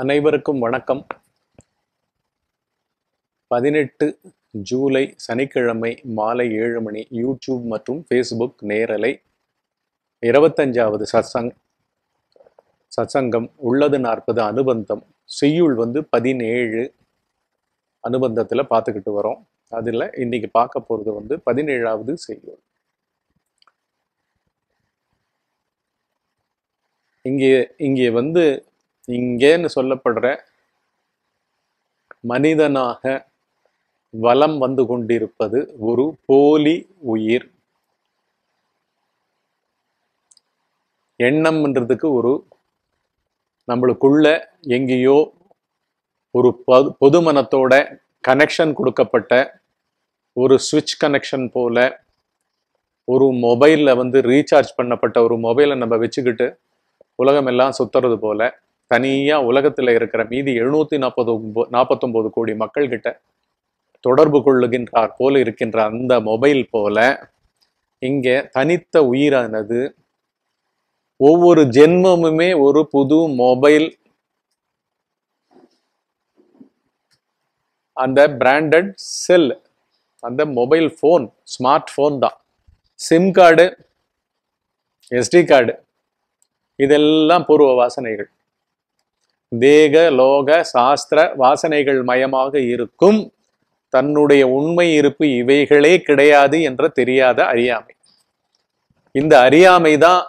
அனைவருக்கும் வணக்கம். பதினெட்டு ஜூலை சனிக்கிழமை மாலை ஏழு மணி யூடியூப் மற்றும் ஃபேஸ்புக் நேரலை இருபத்தஞ்சாவது சத்சங் சத்சங்கம் உள்ளது நாற்பது அனுபந்தம். செய்யுள் வந்து பதினேழு அனுபந்தத்தில் பார்த்துக்கிட்டு வரோம். அதில் இன்னைக்கு பார்க்க போகிறது வந்து பதினேழாவது செய்யுள். இங்கே இங்கே வந்து இங்கேன்னு சொல்லப்படுற மனிதனாக வலம் வந்து கொண்டிருப்பது ஒரு போலி உயிர். எண்ணம்ன்றதுக்கு ஒரு நம்மளுக்குள்ள எங்கேயோ ஒரு பொது பொதுமனத்தோட கனெக்ஷன் கொடுக்கப்பட்ட ஒரு சுவிட்ச் கனெக்ஷன் போல ஒரு மொபைலில் வந்து ரீசார்ஜ் பண்ணப்பட்ட ஒரு மொபைலை நம்ம வச்சுக்கிட்டு உலகமெல்லாம் சுத்துறது போல தனியாக உலகத்தில் இருக்கிற மீதி எழுநூத்தி நாற்பது நாற்பத்தொம்போது கோடி மக்கள்கிட்ட தொடர்பு கொள்ளுகின்றார் போல இருக்கின்ற அந்த மொபைல் போல இங்கே தனித்த உயிரானது ஒவ்வொரு ஜென்மமுமே ஒரு புது மொபைல் அந்த பிராண்டட் செல் அந்த மொபைல் ஃபோன் ஸ்மார்ட் ஃபோன் தான். சிம் கார்டு எஸ்டி கார்டு இதெல்லாம் பூர்வ வாசனைகள். தேக லோக சாஸ்திர வாசனைகள் மயமாக இருக்கும். தன்னுடைய உண்மை இருப்பு இவைகளே கிடையாது என்ற தெரியாத அறியாமை. இந்த அறியாமை தான்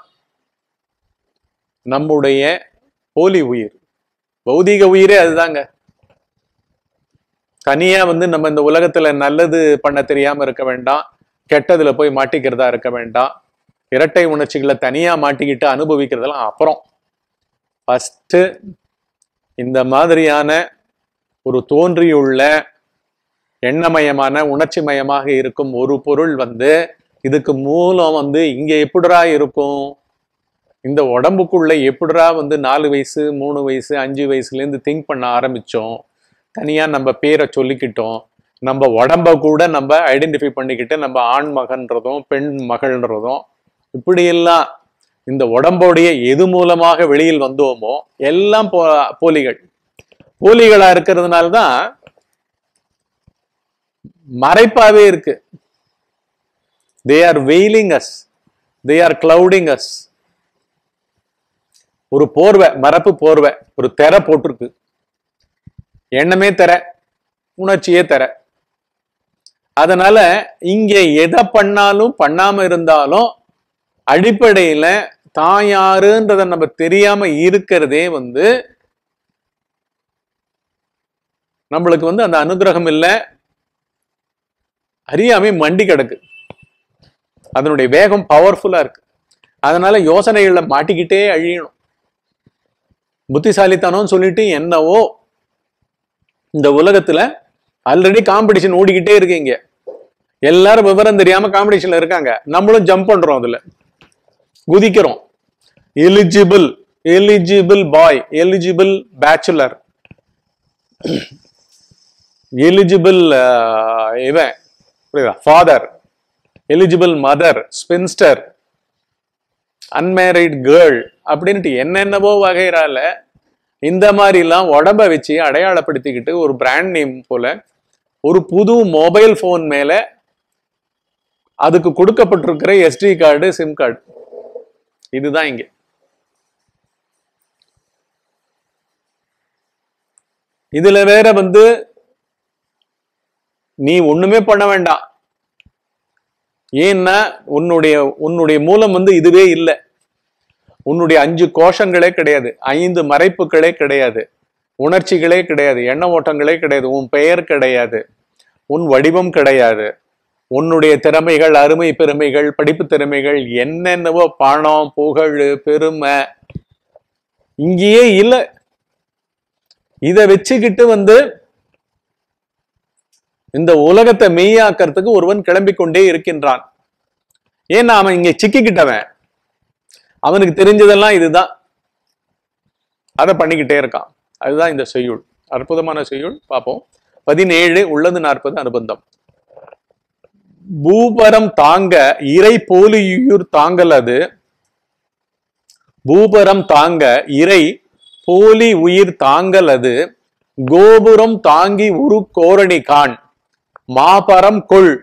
நம்முடைய போலி உயிர். பௌதீக உயிரே அதுதாங்க. தனியா வந்து நம்ம இந்த உலகத்துல நல்லது பண்ண தெரியாம இருக்க வேண்டாம். கெட்டதுல போய் மாட்டிக்கிறதா இருக்க வேண்டாம். இரட்டை உணர்ச்சிகளை தனியா மாட்டிக்கிட்டு அனுபவிக்கிறதெல்லாம் அப்புறம். ஃபஸ்ட்டு இந்த மாதிரியான ஒரு தோன்றியுள்ள எண்ணமயமான உணர்ச்சி மயமாக இருக்கும் ஒரு பொருள் வந்து இதுக்கு மூலம் வந்து இங்கே எப்படிரா இருக்கும்? இந்த உடம்புக்குள்ள எப்படிரா வந்து நாலு வயசு மூணு வயசு அஞ்சு வயசுலேருந்து திங்க் பண்ண ஆரம்பித்தோம்? தனியாக நம்ம பேரை சொல்லிக்கிட்டோம். நம்ம உடம்ப கூட நம்ம ஐடென்டிஃபை பண்ணிக்கிட்டு நம்ம ஆண் மகன்றதும் பெண் மகள்ன்றதும் இப்படியெல்லாம் இந்த உடம்போடைய எது மூலமாக வெளியில் வந்தோமோ எல்லாம் போ போலிகள். போலிகளா இருக்கிறதுனால தான் மறைப்பாவே இருக்கு. They are veiling as they are clouding as ஒரு போர்வை மரப்பு போர்வை ஒரு தெரை போட்டிருக்கு. எண்ணமே தர உணர்ச்சியே தர. அதனால இங்க எதை பண்ணாலும் பண்ணாம இருந்தாலும் அடிப்படையில தான் யாருன்றத நம்ம தெரியாம இருக்கிறதே வந்து நம்மளுக்கு வந்து அந்த அனுகிரகம் இல்லை. அறியாமே மண்டி கிடக்கு. அதனுடைய வேகம் பவர்ஃபுல்லா இருக்கு. அதனால யோசனைகள்ல மாட்டிக்கிட்டே அழியணும். புத்திசாலித்தனம் சொல்லிட்டு என்னவோ இந்த உலகத்துல ஆல்ரெடி காம்படிஷன் ஓடிக்கிட்டே இருக்கு இங்க. எல்லாரும் விவரம் தெரியாம காம்படிஷன்ல இருக்காங்க. நம்மளும் ஜம்ப் பண்றோம் அதுல. குதிக்கிறோம். Eligible eligible boy eligible bachelor eligible இவன் புரியுதா? Father eligible mother spinster unmarried girl அப்படின்ட்டு என்னென்னவோ வகைறால இந்த மாதிரிலாம் உடம்ப வச்சு அடையாளப்படுத்திக்கிட்டு ஒரு பிராண்ட் நேம் போல ஒரு புது மொபைல் ஃபோன் மேல அதுக்கு கொடுக்கப்பட்டிருக்கிற எஸ்டி கார்டு சிம் கார்டு இதுதான் இங்க. இதுல வேற வந்து நீ ஒண்ணுமே பண்ண வேண்டாம். ஏன்னா உன்னுடைய உன்னுடைய மூலம் வந்து இதுவே இல்லை. உன்னுடைய அஞ்சு கோஷங்களே கிடையாது. ஐந்து மறைப்புகளே கிடையாது. உணர்ச்சிகளே கிடையாது. எண்ண ஓட்டங்களே கிடையாது. உன் பெயர் கிடையாது. உன் வடிவம் கிடையாது. உன்னுடைய திறமைகள் அருமை பெருமைகள் படிப்பு திறமைகள் என்னென்னவோ பணம் புகழ் பெருமை இங்கேயே இல்லை. இதை வச்சுக்கிட்டு வந்து இந்த உலகத்தை மெய்யாக்கிறதுக்கு ஒருவன் கிளம்பி கொண்டே இருக்கின்றான். ஏன்னா அவன் இங்க சிக்கிக்கிட்டவன்? அவனுக்கு தெரிஞ்சதெல்லாம் இதுதான். அதை பண்ணிக்கிட்டே இருக்கான். அதுதான் இந்த செய்யுள். அற்புதமான செய்யுள். பார்ப்போம். பதினேழு உள்ளது நாற்பது அனுபந்தம். பூபரம் தாங்க இறை போலியுயிர் தாங்கல் அது. பூபரம் தாங்க இறை போலி உயிர் தாங்கல் அது. கோபுரம் தாங்கி உரு கோரணி கான் மாபரம் கொள்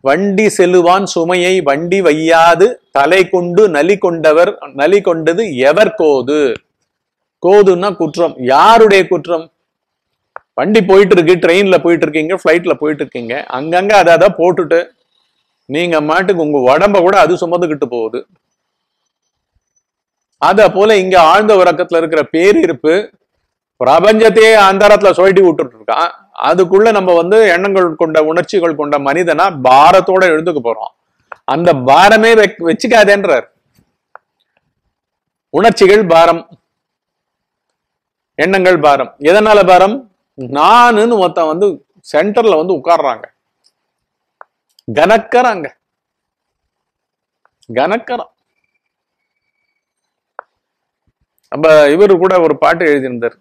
வண்டி செல்லுவான் சுமையை வண்டி வையாது. தலை கொண்டு நலி கொண்டவர் நலி கொண்டது எவர் கோது? கோதுன்னா குற்றம். யாருடைய குற்றம்? வண்டி போயிட்டு இருக்கு ட்ரெயின்ல போயிட்டு இருக்கீங்க ஃப்ளைட்ல போயிட்டு இருக்கீங்க. அங்கங்க அதை அதை போட்டுட்டு நீங்க மாட்டுக்கு உங்க உடம்ப கூட அது சுமந்துக்கிட்டு போகுது. அத போல இங்க ஆழ்ந்த உறக்கத்துல இருக்கிற பேரிருப்பு பிரபஞ்சத்தையே அந்தரத்துல சுழட்டி விட்டுட்டு இருக்கான் அதுக்குள்ள நம்ம வந்து எண்ணங்கள் கொண்ட உணர்ச்சிகள் கொண்ட மனிதனா பாரத்தோட எழுந்துக்க போறோம். அந்த பாரமே வெக்- வச்சுக்காதேன்றார். உணர்ச்சிகள் பாரம். எண்ணங்கள் பாரம். எதனால பாரம்? நானுன்னு ஒருத்தன் வந்து சென்டர்ல வந்து உட்கார்றாங்க. கனக்கரம். அங்க கணக்கரம் நம்ம இவர் கூட ஒரு பாட்டு எழுதியிருந்தார்.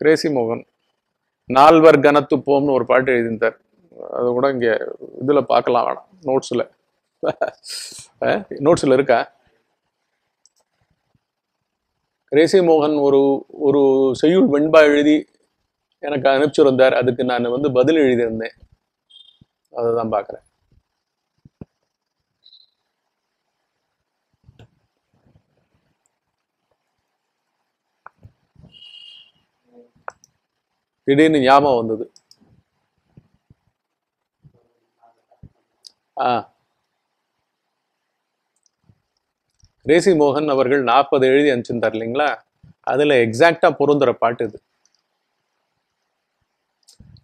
கிரேசி மோகன். நால்வர் கனத்து போம்னு ஒரு பாட்டு எழுதியிருந்தார். அது கூட இங்க இதுல பார்க்கலாம் வேணாம். நோட்ஸ்ல. நோட்ஸ்ல இருக்கா? கிரேசி மோகன் ஒரு ஒரு செய்யுள் வெண்பா எழுதி எனக்கு அனுப்பிச்சிருந்தார். அதுக்கு நான் வந்து பதில் எழுதியிருந்தேன். அதை தான் பார்க்குறேன். திடீர்னு ஞாபகம் வந்தது. ஆ. மோகன் அவர்கள் நாற்பது எழுதி அனுப்பிச்சிருந்தார் இல்லைங்களா? அதுல எக்ஸாக்டா பொருந்துற பாட்டு இது.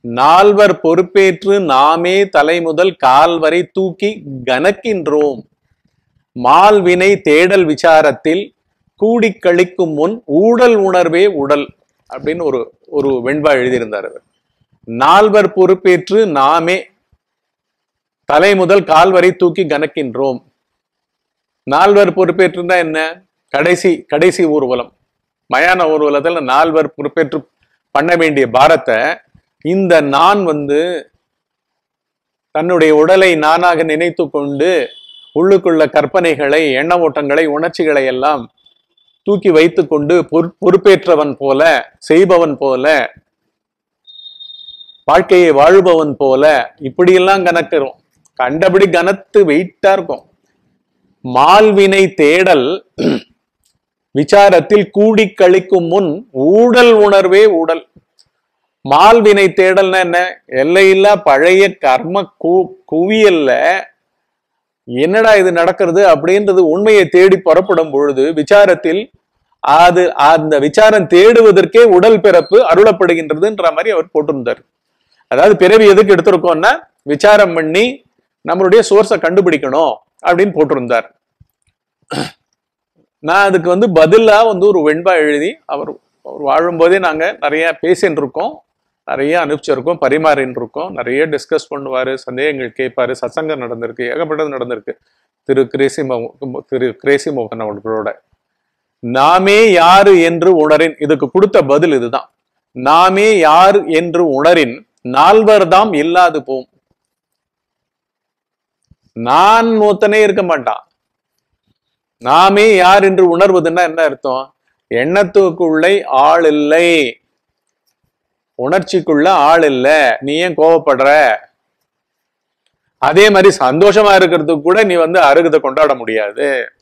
நால்வர் பொறுப்பேற்று நாமே தலைமுதல் கால் வரை தூக்கி கணக்கின்றோம் மால்வினை தேடல் விசாரத்தில் கூடி கழிக்கும் முன் ஊடல் உணர்வே உடல். அப்படின்னு ஒரு ஒரு வெண்பா எழுதியிருந்தார் அவர். நால்வர் பொறுப்பேற்று நாமே தலை முதல் கால் வரை தூக்கி கணக்கின்றோம். நால்வர் பொறுப்பேற்றுனா என்ன? கடைசி கடைசி ஊர்வலம். மயான ஊர்வலத்தில் நால்வர் பொறுப்பேற்று பண்ண வேண்டிய பாரத்தை இந்த நான் வந்து தன்னுடைய உடலை நானாக நினைத்து கொண்டு உள்ளுக்குள்ள கற்பனைகளை எண்ண ஓட்டங்களை உணர்ச்சிகளை எல்லாம் தூக்கி வைத்துக்கொண்டு பொறு- பொறுப்பேற்றவன் போல செய்பவன் போல வாழ்க்கையை வாழுபவன் போல இப்படியெல்லாம் கணக்கிறோம் கண்டபடி கனத்து வெயிட்டா இருக்கும். மால்வினை தேடல் விசாரத்தில் கூடி கழிக்கும் முன் ஊடல் உணர்வே ஊடல். மால்வினை தேடல்னா என்ன? எல்லையில்லா பழைய கர்ம கு குவியல்ல என்னடா இது நடக்கிறது அப்படின்றது உண்மையை தேடி புறப்படும் பொழுது விசாரத்தில் அது அந்த விசாரம் தேடுவதற்கே உடல் பிறப்பு அருளப்படுகின்றதுன்ற மாதிரி அவர் போட்டிருந்தார். அதாவது பிறவி எதுக்கு எடுத்திருக்கோம்னா விசாரம் பண்ணி நம்மளுடைய சோர்ஸை கண்டுபிடிக்கணும் அப்படின்னு போட்டிருந்தார். நான் அதுக்கு வந்து பதிலாக வந்து ஒரு வெண்பா எழுதி அவர் அவர் வாழும்போதே நாங்கள் நிறைய பேசின்னு இருக்கோம் நிறைய அனுப்பிச்சிருக்கோம் பரிமாறின்னு இருக்கோம் நிறைய டிஸ்கஸ் பண்ணுவாரு சந்தேகங்கள் கேட்பாரு. சசங்கம் நடந்திருக்கு ஏகப்பட்டது நடந்திருக்கு. திரு கிரேசி மோ- திரு கிரேசி மோகன் அவர்களோட. நாமே யாரு என்று உணரின் இதுக்கு கொடுத்த பதில் இதுதான். நாமே யார் என்று உணரின் நால்வர் தாம் இல்லாது போம். நான் மூத்தனே இருக்க மாட்டான். நாமே யார் என்று உணர்வதுன்னா என்ன அர்த்தம்? எண்ணத்துக்குள்ளே ஆள் இல்லை. உணர்ச்சிக்குள்ள ஆள் இல்ல. நீ ஏன் கோவப்படுற? அதே மாதிரி சந்தோஷமா இருக்கிறதுக்கு கூட நீ வந்து அருகதை கொண்டாட முடியாது.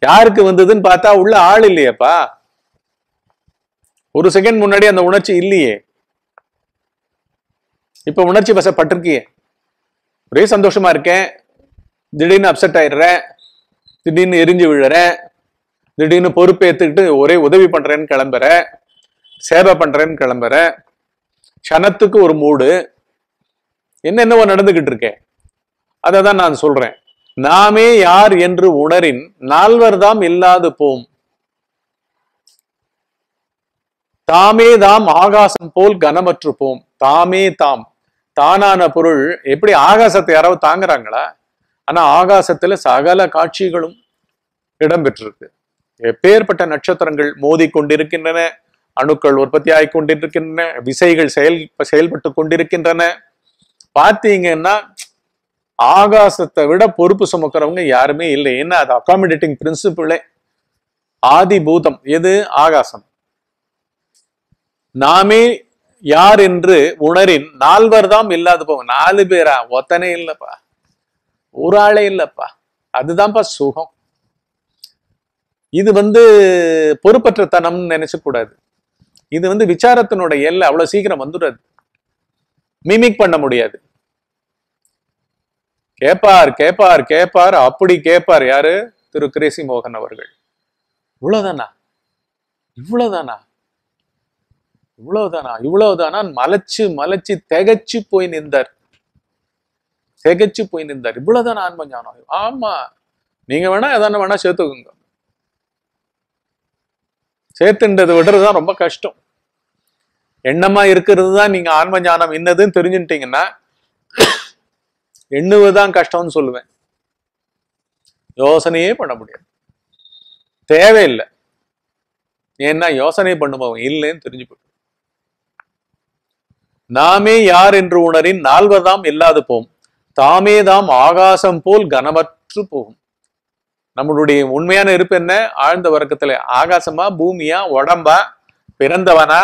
யாருக்கு வந்ததுன்னு பார்த்தா உள்ள ஆள் இல்லையப்பா. ஒரு செகண்ட் முன்னாடி அந்த உணர்ச்சி இல்லையே. இப்ப உணர்ச்சி வசப்பட்டிருக்கியே. ஒரே சந்தோஷமா இருக்கேன். திடீர்னு அப்செட் ஆயிடுறேன். திடீர்னு எரிஞ்சு விழுறேன். திடீர்னு பொறுப்பேத்துக்கிட்டு ஒரே உதவி பண்ணுறேன்னு கிளம்புற சேவை பண்ணுறேன்னு கிளம்புற க்ஷணத்துக்கு ஒரு மூடு என்னென்னவோ நடந்துக்கிட்டு இருக்கேன் அதை தான் நான் சொல்கிறேன் நாமே யார் என்று உணரின் நால்வர் தாம் இல்லாது போம். தாமே தாம் ஆகாசம் போல் கனமற்று போம். தாமே தாம். தானான பொருள் எப்படி ஆகாசத்தை யாராவது தாங்குறாங்களா? ஆனா ஆகாசத்துல சகல காட்சிகளும் இடம்பெற்றிருக்கு. எப்பேற்பட்ட நட்சத்திரங்கள் மோதி கொண்டிருக்கின்றன அணுக்கள் உற்பத்தி ஆகி கொண்டிருக்கின்றன விசைகள் செயல் செயல்பட்டு கொண்டிருக்கின்றன பார்த்தீங்கன்னா ஆகாசத்தை விட பொறுப்பு சுமக்கிறவங்க யாருமே இல்லை. ஏன்னா அது அகாமடேட்டிங் பிரின்சிபிளே ஆதிபூதம் எது? ஆகாசம். நாமே யார் என்று உணரின் நால்வர் தாம் இல்லாது போவோம் நாலு பேரா? ஒத்தனே இல்லப்பா. ஒரு ஆளே இல்லப்பா. அதுதான்ப்பா சுகம். இது வந்து பொறுப்பற்ற தனம்னு இது வந்து விசாரத்தினோட எல்லை அவ்வளவு சீக்கிரம் வந்துடாது மிமிக் பண்ண முடியாது. கேப்பார் கேப்பார் கேப்பார் அப்படி கேப்பார் யாரு? திரு கிரேசி மோகன் அவர்கள். இவ்வளவுதானா? இவ்வளவுதானா? இவ்வளவுதானா? இவ்வளவுதானா? மலைச்சு மலைச்சு திகச்சு போய் நின்றார். திகைச்சு போய் நின்றார். இவ்வளவுதானா ஆன்ம ஞானம்? ஆமா. நீங்க வேணா எதான வேணா சேர்த்துக்கோங்க. சேத்துண்டது விடுறது தான் ரொம்ப கஷ்டம். எண்ணமா இருக்கிறது தான் நீங்க ஆன்ம ஞானம் என்னதுன்னு தெரிஞ்சுட்டீங்கன்னா எண்ணுவதுதான் கஷ்டம்னு சொல்லுவேன். யோசனையே பண்ண முடியாது. தேவையில்லை. ஏன்னா யோசனை பண்ணுபவன் இல்லைன்னு தெரிஞ்சு போயிடும். நாமே யார் என்று உணரின் நால்வதாம் இல்லாது போம் தாமே தாம் ஆகாசம் போல் கனமற்று போகும். நம்மளுடைய உண்மையான இருப்பு என்ன? ஆழ்ந்த வர்க்கத்துல ஆகாசமா பூமியா உடம்பா பிறந்தவனா?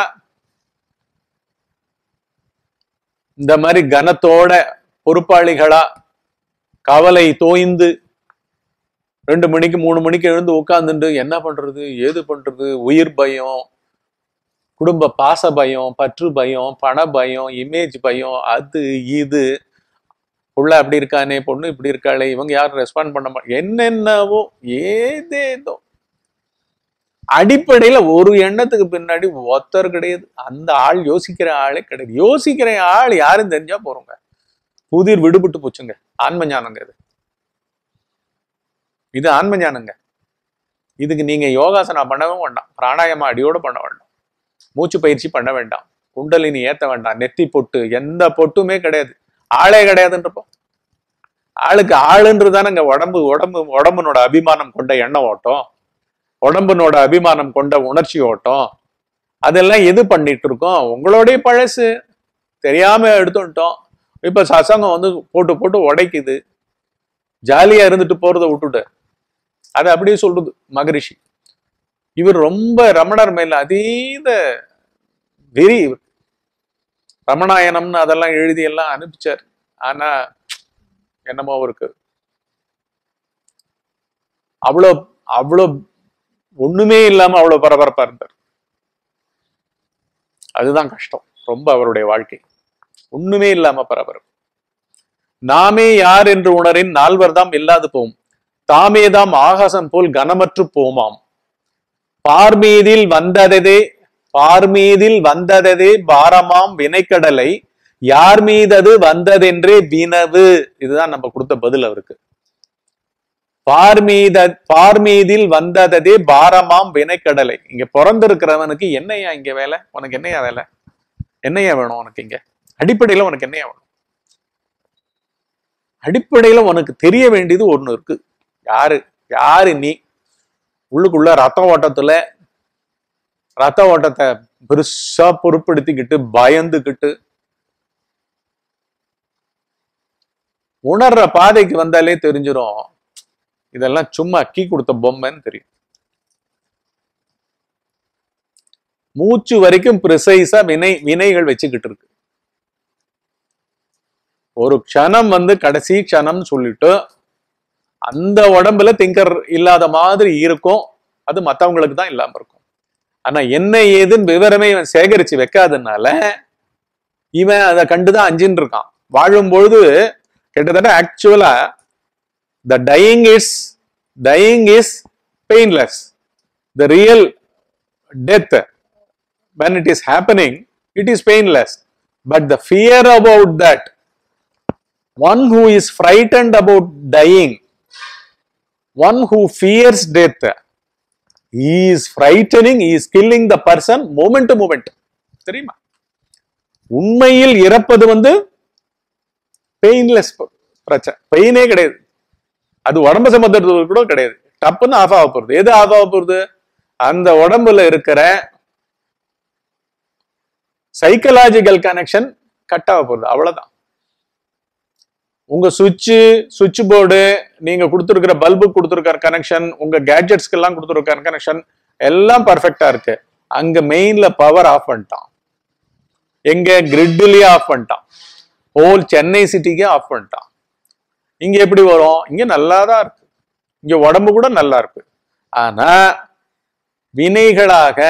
இந்த மாதிரி கனத்தோட பொறுப்பாளிகளா கவலை தோய்ந்து ரெண்டு மணிக்கு மூணு மணிக்கு எழுந்து உட்காந்துட்டு என்ன பண்றது? ஏது பண்றது? உயிர் பயம் குடும்ப பாச பயம் பற்று பயம் பண பயம் இமேஜ் பயம் அது இது. புள்ள அப்படி இருக்கானே பொண்ணு இப்படி இருக்காளே இவங்க யாரும் ரெஸ்பாண்ட் பண்ண மாட்டாங்க என்னென்னவோ ஏதேதோ. அடிப்படையில ஒரு எண்ணத்துக்கு பின்னாடி ஒத்தர் கிடையாது. அந்த ஆள் யோசிக்கிற ஆளே கிடையாது. யோசிக்கிற ஆள் யாரும் தெரிஞ்சா போறோங்க புதிர் விடுபட்டு போச்சுங்க. ஆன்ம ஞானங்க இது. இது ஆன்ம ஞானங்க. இதுக்கு நீங்க யோகாசனா பண்ணவே வேண்டாம். பிராணாயாம அடியோட பண்ண வேண்டாம். மூச்சு பயிற்சி பண்ண வேண்டாம். குண்டலினி ஏத்த வேண்டாம். நெத்தி பொட்டு எந்த பொட்டுமே கிடையாது. ஆளே கிடையாதுன்றப்போ. ஆளுக்கு ஆளுன்றதானங்க உடம்பு உடம்பு உடம்புனோட அபிமானம் கொண்ட எண்ண ஓட்டம் உடம்புனோட அபிமானம் கொண்ட உணர்ச்சி ஓட்டம். அதெல்லாம் எது பண்ணிட்டு இருக்கோம் உங்களோடைய பழசு. தெரியாம எடுத்துட்டோம் இப்ப சசங்கம் வந்து போட்டு போட்டு உடைக்குது. ஜாலியா இருந்துட்டு போறத விட்டுட்டு. அது அப்படியே சொல்றது மகரிஷி. இவர் ரொம்ப ரமணர் மேல அதீத வெறி இவர். ரமணாயனம்னு அதெல்லாம் எழுதி எல்லாம் அனுப்பிச்சார். ஆனா என்னமோ அவருக்கு அவ்வளோ அவ்வளோ ஒண்ணுமே இல்லாம அவ்வளவு பரபரப்பா இருந்தார். அதுதான் கஷ்டம். ரொம்ப அவருடைய வாழ்க்கை. ஒண்ணுமே இல்லாம பரபரப்பு. நாமே யார் என்று உணரின் நால்வர் தாம் இல்லாது போம். தாமேதாம் ஆகாசம் போல் கனமற்று போமாம். பார்மீதில் வந்தததே பார்மீதில் வந்ததே பாரமாம் வினைக்கடலை யார் மீதது வந்ததென்றே வினவு. இதுதான் நம்ம கொடுத்த பதில் அவருக்கு. பார்மீத பார்மீதில் வந்தததே பாரமாம் வினைக்கடலை. இங்க பிறந்திருக்கிறவனுக்கு என்னையா இங்க வேலை? உனக்கு என்னையா வேலை? என்னையா வேணும் உனக்கு இங்க? அடிப்படையில உனக்கு என்னையா வேணும்? அடிப்படையில உனக்கு தெரிய வேண்டியது ஒண்ணு இருக்கு. யாரு? யாரு நீ? உள்ளுக்குள்ள ரத்த ஓட்டத்துல ரத்த ஓட்டத்தை பெருசா பொருட்படுத்திக்கிட்டு பயந்துக்கிட்டு உணர்ற பாதைக்கு வந்தாலே தெரிஞ்சிடும் இதெல்லாம் சும்மா கீ கொடுத்த பொம்மைன்னு தெரியும். மூச்சு வரைக்கும் ப்ரிசைஸா வினை வினைகள் வச்சுக்கிட்டு இருக்கு. ஒரு க்ஷணம் வந்து கடைசி க்ஷணம் சொல்லிட்டு அந்த உடம்புல திங்கர் இல்லாத மாதிரி இருக்கும் அது மத்தவங்களுக்கு தான் இல்லாம இருக்கும். ஆனா என்ன ஏதுன்னு விவரமே இவன் சேகரிச்சு வைக்காதனால இவன் அதை கண்டுதான் அஞ்சுன்னு இருக்கான் வாழும் பொழுது கிட்டத்தட்ட ஆக்சுவலா the dying is dying is painless the real death when it is happening it is painless but the fear about that one who is frightened about dying one who fears death is frightening is killing the person moment person moment தெரியுமா? உண்மையில் இறப்பது வந்து painless பிரச்சனை. பெயினே கிடையாது. அது உடம்பு சம்பந்தது கூட கிடையாது. டப்புன்னு ஆஃப் ஆக போறது. எது ஆஃப் ஆக போறது? அந்த உடம்புல இருக்கிற சைக்கலாஜிக்கல் கனெக்ஷன் கட் ஆக போகுது அவ்வளவுதான். உங்க சுவிட்சு சுவிட்ச் போர்டு நீங்க கொடுத்துருக்கிற பல்பு கொடுத்துருக்கிற கனெக்ஷன் உங்க கேட்ஜெட்ஸ்க்கு எல்லாம் கொடுத்துருக்கிற கனெக்ஷன் எல்லாம் பர்ஃபெக்டா இருக்கு. அங்க மெயின்ல பவர் ஆஃப் பண்ணிட்டான். எங்க கிரிட்லயே ஆஃப் பண்ணிட்டான். ஹோல் சென்னை சிட்டிக்கே ஆஃப் பண்ணிட்டான். இங்க எப்படி வரும்? இங்க நல்லா தான் இருக்கு. இங்க உடம்பு கூட நல்லா இருக்கு. ஆனா வினைகளாக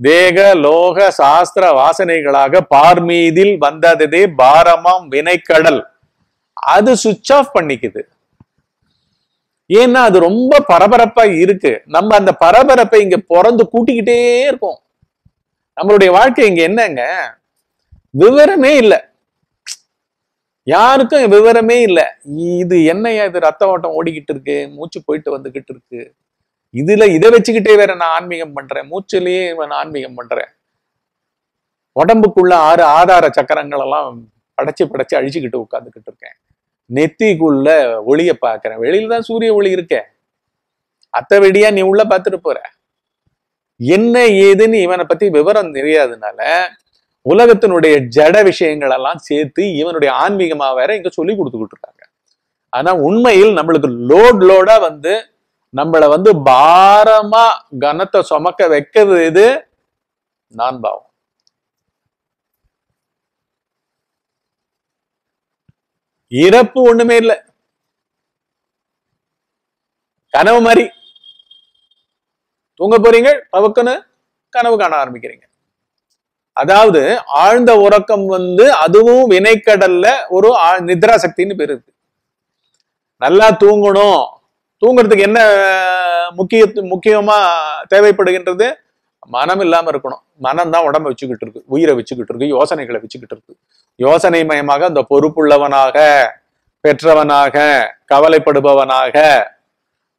தேக லோக சாஸ்திர வாசனைகளாக பார்மீதில் வந்ததே பாரமாம் வினைக்கடல். அது சுவிட்ச் ஆஃப் பண்ணிக்குது. ஏன்னா அது ரொம்ப பரபரப்பா இருக்கு. நம்ம அந்த பரபரப்பை இங்க பிறந்து கூட்டிக்கிட்டே இருக்கோம். நம்மளுடைய வாழ்க்கை இங்க என்னங்க? விவரமே இல்லை. யாருக்கும் விவரமே இல்லை. இது என்னையா இது ரத்த ஓட்டம் ஓடிக்கிட்டு இருக்கு? மூச்சு போயிட்டு வந்துகிட்டு இருக்கு. இதுல இதை வச்சுக்கிட்டே வேற நான் ஆன்மீகம் பண்றேன். மூச்சுலயே நான் ஆன்மீகம் பண்றேன். உடம்புக்குள்ள ஆறு ஆதார சக்கரங்கள் எல்லாம் படைச்சு படைச்சு அழிச்சுக்கிட்டு உட்காந்துக்கிட்டு இருக்கேன். நெத்திக்குள்ள ஒளிய பாக்குறேன் வெளியில தான் சூரிய ஒளி இருக்க. அத்தை வெடியா நீ உள்ள பார்த்துட்டு போற. என்ன ஏதுன்னு இவனை பத்தி விவரம் தெரியாதனால உலகத்தினுடைய ஜட விஷயங்கள் எல்லாம் சேர்த்து இவனுடைய ஆன்மீகமா வேற இங்க சொல்லி கொடுத்துக்கிட்டு இருக்காங்க. ஆனா உண்மையில் நம்மளுக்கு லோட் லோடா வந்து நம்மள வந்து பாரமா கனத்தை சுமக்க வைக்கிறது இது நான் பாவம் இறப்பு ஒண்ணுமே இல்லை. கனவு மாதிரி. தூங்க போறீங்க பவக்குன்னு கனவு காண ஆரம்பிக்கிறீங்க. அதாவது ஆழ்ந்த உறக்கம் வந்து அதுவும் வினைக்கடல்ல ஒரு நித்ரா சக்தின்னு பேரு இருக்கு. நல்லா தூங்கணும் தூங்குறதுக்கு என்ன முக்கிய முக்கியமா தேவைப்படுகின்றது? மனம் இல்லாம இருக்கணும். மனம் தான் உடம்ப வச்சுக்கிட்டு இருக்கு. உயிரை வச்சுக்கிட்டு இருக்கு. யோசனைகளை வச்சுக்கிட்டு இருக்கு. யோசனை மயமாக அந்த பொறுப்புள்ளவனாக பெற்றவனாக கவலைப்படுபவனாக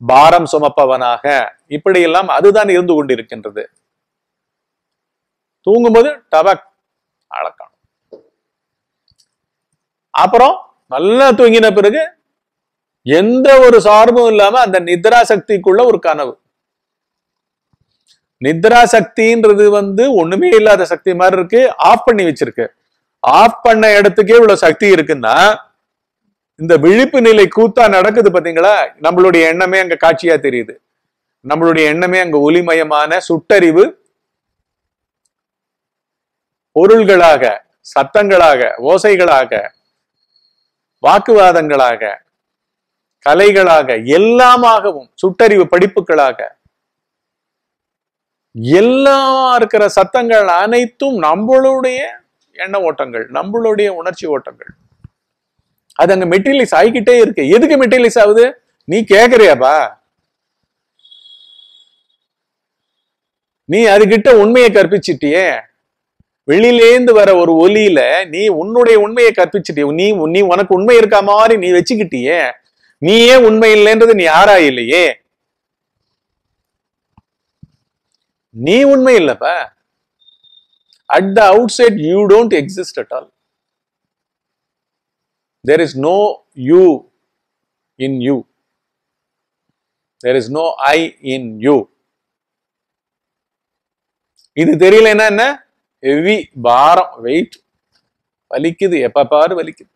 பாரம் சுமப்பவனாக இப்படியெல்லாம் அதுதான் இருந்து கொண்டிருக்கின்றது. தூங்கும்போது டபக் அளக்கணும் அப்புறம் நல்லா தூங்கின பிறகு எந்த ஒரு சார்பும் இல்லாம அந்த நித்ரா சக்திக்குள்ள ஒரு கனவு. நித்ரா சக்தின்றது வந்து ஒண்ணுமே இல்லாத சக்தி மாதிரி இருக்கு ஆஃப் பண்ணி வச்சிருக்கு. ஆஃப் பண்ண இடத்துக்கே இவ்வளவு சக்தி இருக்குன்னா இந்த விழிப்பு நிலை கூத்தா நடக்குது பாத்தீங்களா? நம்மளுடைய எண்ணமே அங்க காட்சியா தெரியுது. நம்மளுடைய எண்ணமே அங்க ஒளிமயமான சுட்டறிவு பொருள்களாக சத்தங்களாக ஓசைகளாக வாக்குவாதங்களாக கலைகளாக எல்லாமாகவும் சுட்டறிவு படிப்புகளாக எல்லா இருக்கிற சத்தங்கள் அனைத்தும் நம்மளுடைய எண்ண ஓட்டங்கள் நம்மளுடைய உணர்ச்சி ஓட்டங்கள். அது அங்க மெட்டீரியலைஸ் ஆகிக்கிட்டே இருக்கு. எதுக்கு மெட்டீரியலைஸ் ஆகுது? நீ கேக்குறியாப்பா? நீ அதுகிட்ட உண்மையை கற்பிச்சிட்டியே. வெளியிலேந்து வர ஒரு ஒலியில நீ உன்னுடைய உண்மையை கற்பிச்சிட்டிய. நீ நீ உனக்கு உண்மை இருக்கா மாதிரி நீ வச்சுக்கிட்டியே. நீ ஏன் உண்மை இல்லைன்றது நீ ஆராயில்லையே நீ உண்மை இல்லப்பா at the outside you don't exist at all there is no you in you there is no I in you இது தெரியலன்னா என்ன? ஹெவி பாரம் வெயிட் வலிக்குது. எப்ப பாரு வலிக்குது.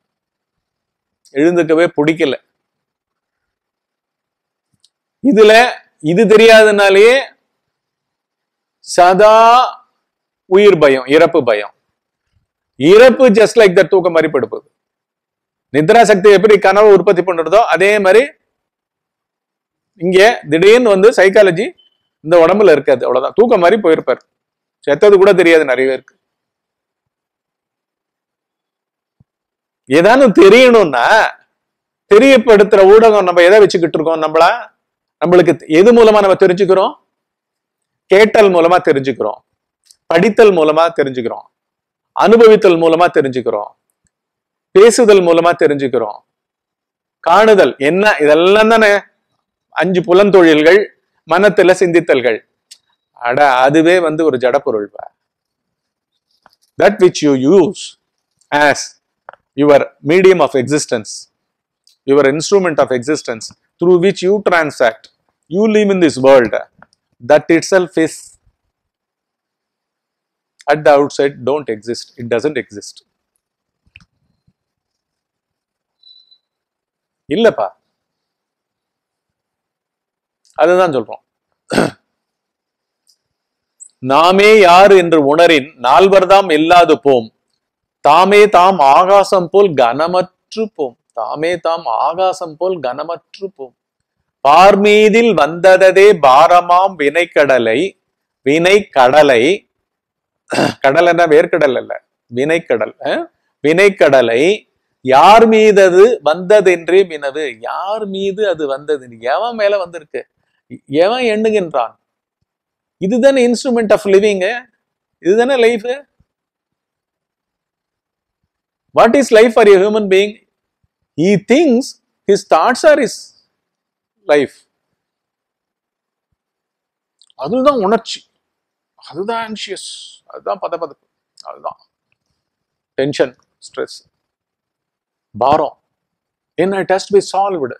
எழுந்துக்கவே பிடிக்கல. இதுல இது தெரியாதனாலேயே சதா உயிர் பயம் இறப்பு பயம். இறப்பு ஜஸ்ட் லைக் த தூக்கம் மாதிரி படுப்பது. நித்ரா சக்தி எப்படி கனவு உற்பத்தி பண்றதோ அதே மாதிரி இங்க திடீர்னு வந்து சைக்காலஜி இந்த உடம்புல இருக்காது அவ்வளவுதான். தூக்கம் மாதிரி போயிருப்பார். செத்தது கூட தெரியாது நிறைய பேருக்கு. ஏதானும் தெரியணும்னா தெரியப்படுத்துற ஊடகம் நம்ம எதை வச்சுக்கிட்டு இருக்கோம் நம்மளா? நம்மளுக்கு எது மூலமா நம்ம தெரிஞ்சுக்கிறோம்? கேட்டல் மூலமா தெரிஞ்சுக்கிறோம். படித்தல் மூலமா தெரிஞ்சுக்கிறோம். அனுபவித்தல் மூலமா தெரிஞ்சுக்கிறோம். பேசுதல் மூலமா தெரிஞ்சுக்கிறோம். காணுதல் என்ன? இதெல்லாம் தானே. அஞ்சு புலந்தொழில்கள் மனத்துல சிந்தித்தல்கள். அட அதுவே வந்து ஒரு ஜடப்பொருள் that which you use as your medium of existence your instrument of existence through which you transact, you live in this world, that itself is at the outside don't exist, it doesn't exist. இல்லப்பா அதுதான் சொல்றோம் நாமே யார் என்று உணரின் நால்வர் தாம் இல்லாது போம் தாமே தாம் ஆகாசம் போல் கனமற்று போம் தாமே தாம் ஆகாசம் போல் கனமற்று போம். பார்மீதில் வந்ததே பாரமாம் வினைக்கடலை வினைக்கடலை கடலைன்னா வேர்க்கடல் அல்ல வினைக்கடல் வினைக்கடலை யார் மீது அது வந்ததென்றே வினவு யார் மீது அது வந்தது எவன் மேல வந்திருக்கு? எவன் எண்ணுகின்றான்? இதுதானே இன்ஸ்ட்ருமெண்ட் ஆஃப் லிவிங் இதுதானே life what is life for a human being he thinks his thoughts are his life அதுதான் உணர்ச்சி. அதுதான் ஆன்சியஸ் அதுதான் பதபதப்பு. அதுதான் டென்ஷன் ஸ்ட்ரெஸ் பாரம். என்ன test has be solved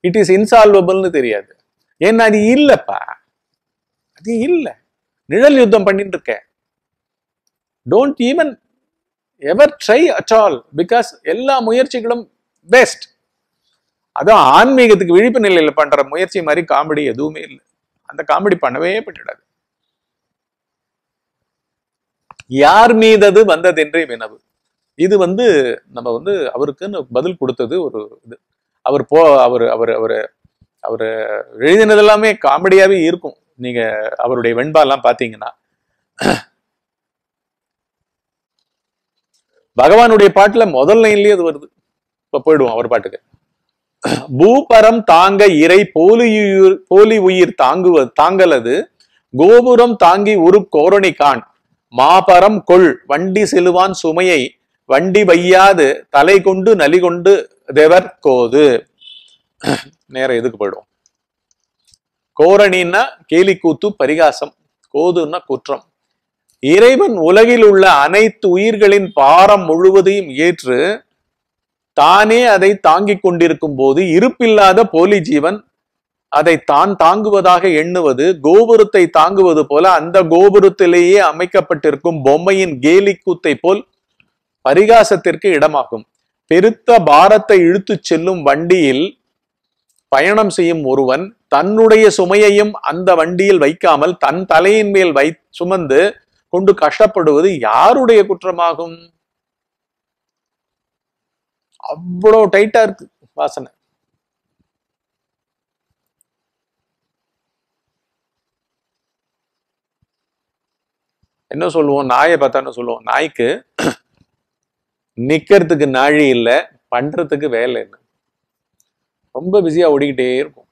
it is இன்சால்வபிள்னு தெரியாது. ஏன்னா அது இல்லப்பா. அது இல்லை. நிழல் யுத்தம் பண்ணிட்டு இருக்கேன் don't even ever try at all because எல்லா முயற்சிகளும் பெஸ்ட் அதுவும் ஆன்மீகத்துக்கு விழிப்பு நிலையில பண்ற முயற்சி மாதிரி காமெடி எதுவுமே இல்லை. அந்த காமெடி பண்ணவே பட்டுடாது. யார் மீதது வந்ததென்றே வினவு. இது வந்து நம்ம வந்து அவருக்குன்னு பதில் கொடுத்தது ஒரு இது. அவர் போ அவர் அவர் அவர் அவர் எழுதினது எல்லாமே காமெடியாவே இருக்கும். நீங்க அவருடைய வெண்பாலாம் பாத்தீங்கன்னா பகவானுடைய பாட்டுல முதல் லைன்லயே அது வருது. இப்ப போயிடுவோம் அவர் பாட்டுக்கு. பூபரம் தாங்க இறை போலியுயிர் போலி உயிர் தாங்குவ தாங்கலது. கோபுரம் தாங்கி உரு கோரணி கான் மாபரம் கொள் வண்டி செலுவான் சுமையை. வண்டி வையாது தலை கொண்டு நலி கொண்டு தேவர் கோது. நேர எதுக்கு போயிடும் கோரணின்னா கேலிக்கூத்து பரிகாசம் கோதுன்னா குற்றம். இறைவன் உலகில் உள்ள அனைத்து உயிர்களின் பாரம் முழுவதையும் ஏற்று தானே அதை தாங்கிக் கொண்டிருக்கும் போது இருப்பில்லாத போலி ஜீவன் அதை தான் தாங்குவதாக எண்ணுவது கோபுரத்தை தாங்குவது போல அந்த கோபுரத்திலேயே அமைக்கப்பட்டிருக்கும் பொம்மையின் கேலிக்கூத்தை போல் பரிகாசத்திற்கு இடமாகும். பெருத்த பாரத்தை இழுத்துச் செல்லும் வண்டியில் பயணம் செய்யும் ஒருவன் தன்னுடைய சுமையையும் அந்த வண்டியில் வைக்காமல் தன் தலையின் மேல் வை சுமந்து கொண்டு கஷ்டப்படுவது யாருடைய குற்றமாகும்? அவ்வளோ டைட்டா இருக்கு வாசனை. என்ன சொல்லுவோம்? நாயை பார்த்தா என்ன சொல்லுவோம்? நாய்க்கு நிக்கிறதுக்கு நாழி இல்லை பண்றதுக்கு வேலை என்ன ரொம்ப பிஸியா ஓடிக்கிட்டே இருக்கும்.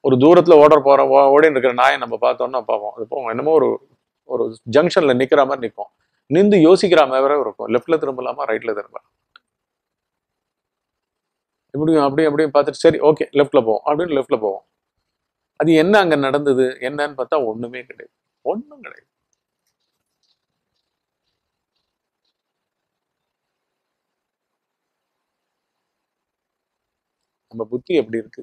ஒரு தூரத்துல ஓட போற ஓ- ஓடின்னு இருக்கிற நாயை நம்ம பார்த்தோம்னா பார்ப்போம் அது போவோம். என்னமோ ஒரு ஒரு ஜங்ஷன்ல நிக்கிற மாதிரி நிற்போம் நின்று யோசிக்கிற மாதிரி இருக்கும். லெஃப்ட்ல திரும்பலாமா ரைட்ல திரும்பலாம்? இப்படியும் அப்படியும் அப்படியும் பார்த்துட்டு சரி ஓகே லெஃப்ட்ல போவோம். அப்படின்னு லெஃப்ட்ல போவோம். அது என்ன அங்க நடந்தது? என்னன்னு பார்த்தா ஒண்ணுமே கிடையாது. ஒண்ணும் கிடையாது. நம்ம புத்தி எப்படி இருக்கு?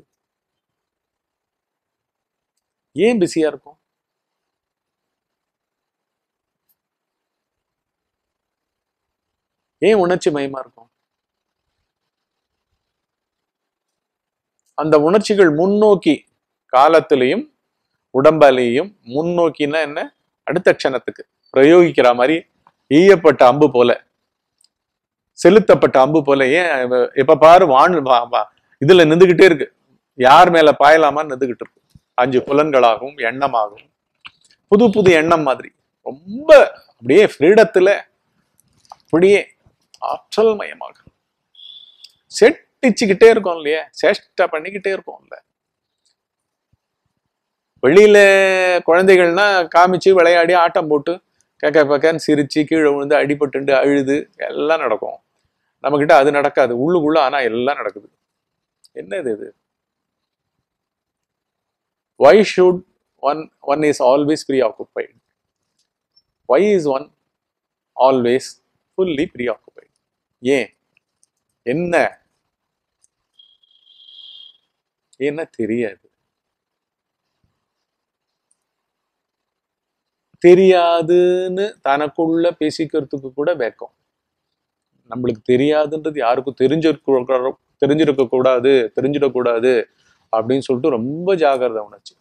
ஏன் பிஸியா இருக்கும்? ஏன் உணர்ச்சி மயமா இருக்கும்? அந்த உணர்ச்சிகள் முன்னோக்கி காலத்திலையும் உடம்பாலேயும் முன்னோக்கினா என்ன? அடுத்த க்ஷணத்துக்கு. பிரயோகிக்கிற மாதிரி ஈயப்பட்ட அம்பு போல செலுத்தப்பட்ட அம்பு போல ஏன் எப்ப பாரு வான் வா- வா- இதுல நின்றுகிட்டே இருக்கு. யார் மேல பாயலாமான்னு நின்றுகிட்டு இருக்கு. அஞ்சு புலன்களாகவும் எண்ணமாகவும். புது புது எண்ணம் மாதிரி. ரொம்ப அப்படியே ஃப்ரீடத்துல அப்படியே ஆற்றல் மயமாக செட்டிச்சுக்கிட்டே இருக்கோம் இல்லையா? சேஷ்டா பண்ணிக்கிட்டே இருக்கோம்ல வெளியில குழந்தைகள்னா காமிச்சு விளையாடி ஆட்டம் போட்டு கேக்க பக்கன்னு சிரிச்சு கீழே விழுந்து அடிபட்டுண்டு அழுது எல்லாம் நடக்கும். நம்மக்கிட்ட அது நடக்காது. உள்ளுக்குள்ள ஆனா எல்லாம் நடக்குது. என்ன இது should one one is always pre always why is one always fully pre preoccupied? ஏன்? என்ன? என்ன தெரியாது. தெரியாதுன்னு தனக்குள்ள பேசிக்கிறதுக்கு கூட வெக்கம் நம்மளுக்கு தெரியாதுன்றது யாருக்கும் தெரிஞ்சிருக்க தெரிஞ்சிருக்க கூடாது தெரிஞ்சிடக்கூடாது அப்படின்னு சொல்லிட்டு ரொம்ப ஜாகிரதை உணர்ச்சி.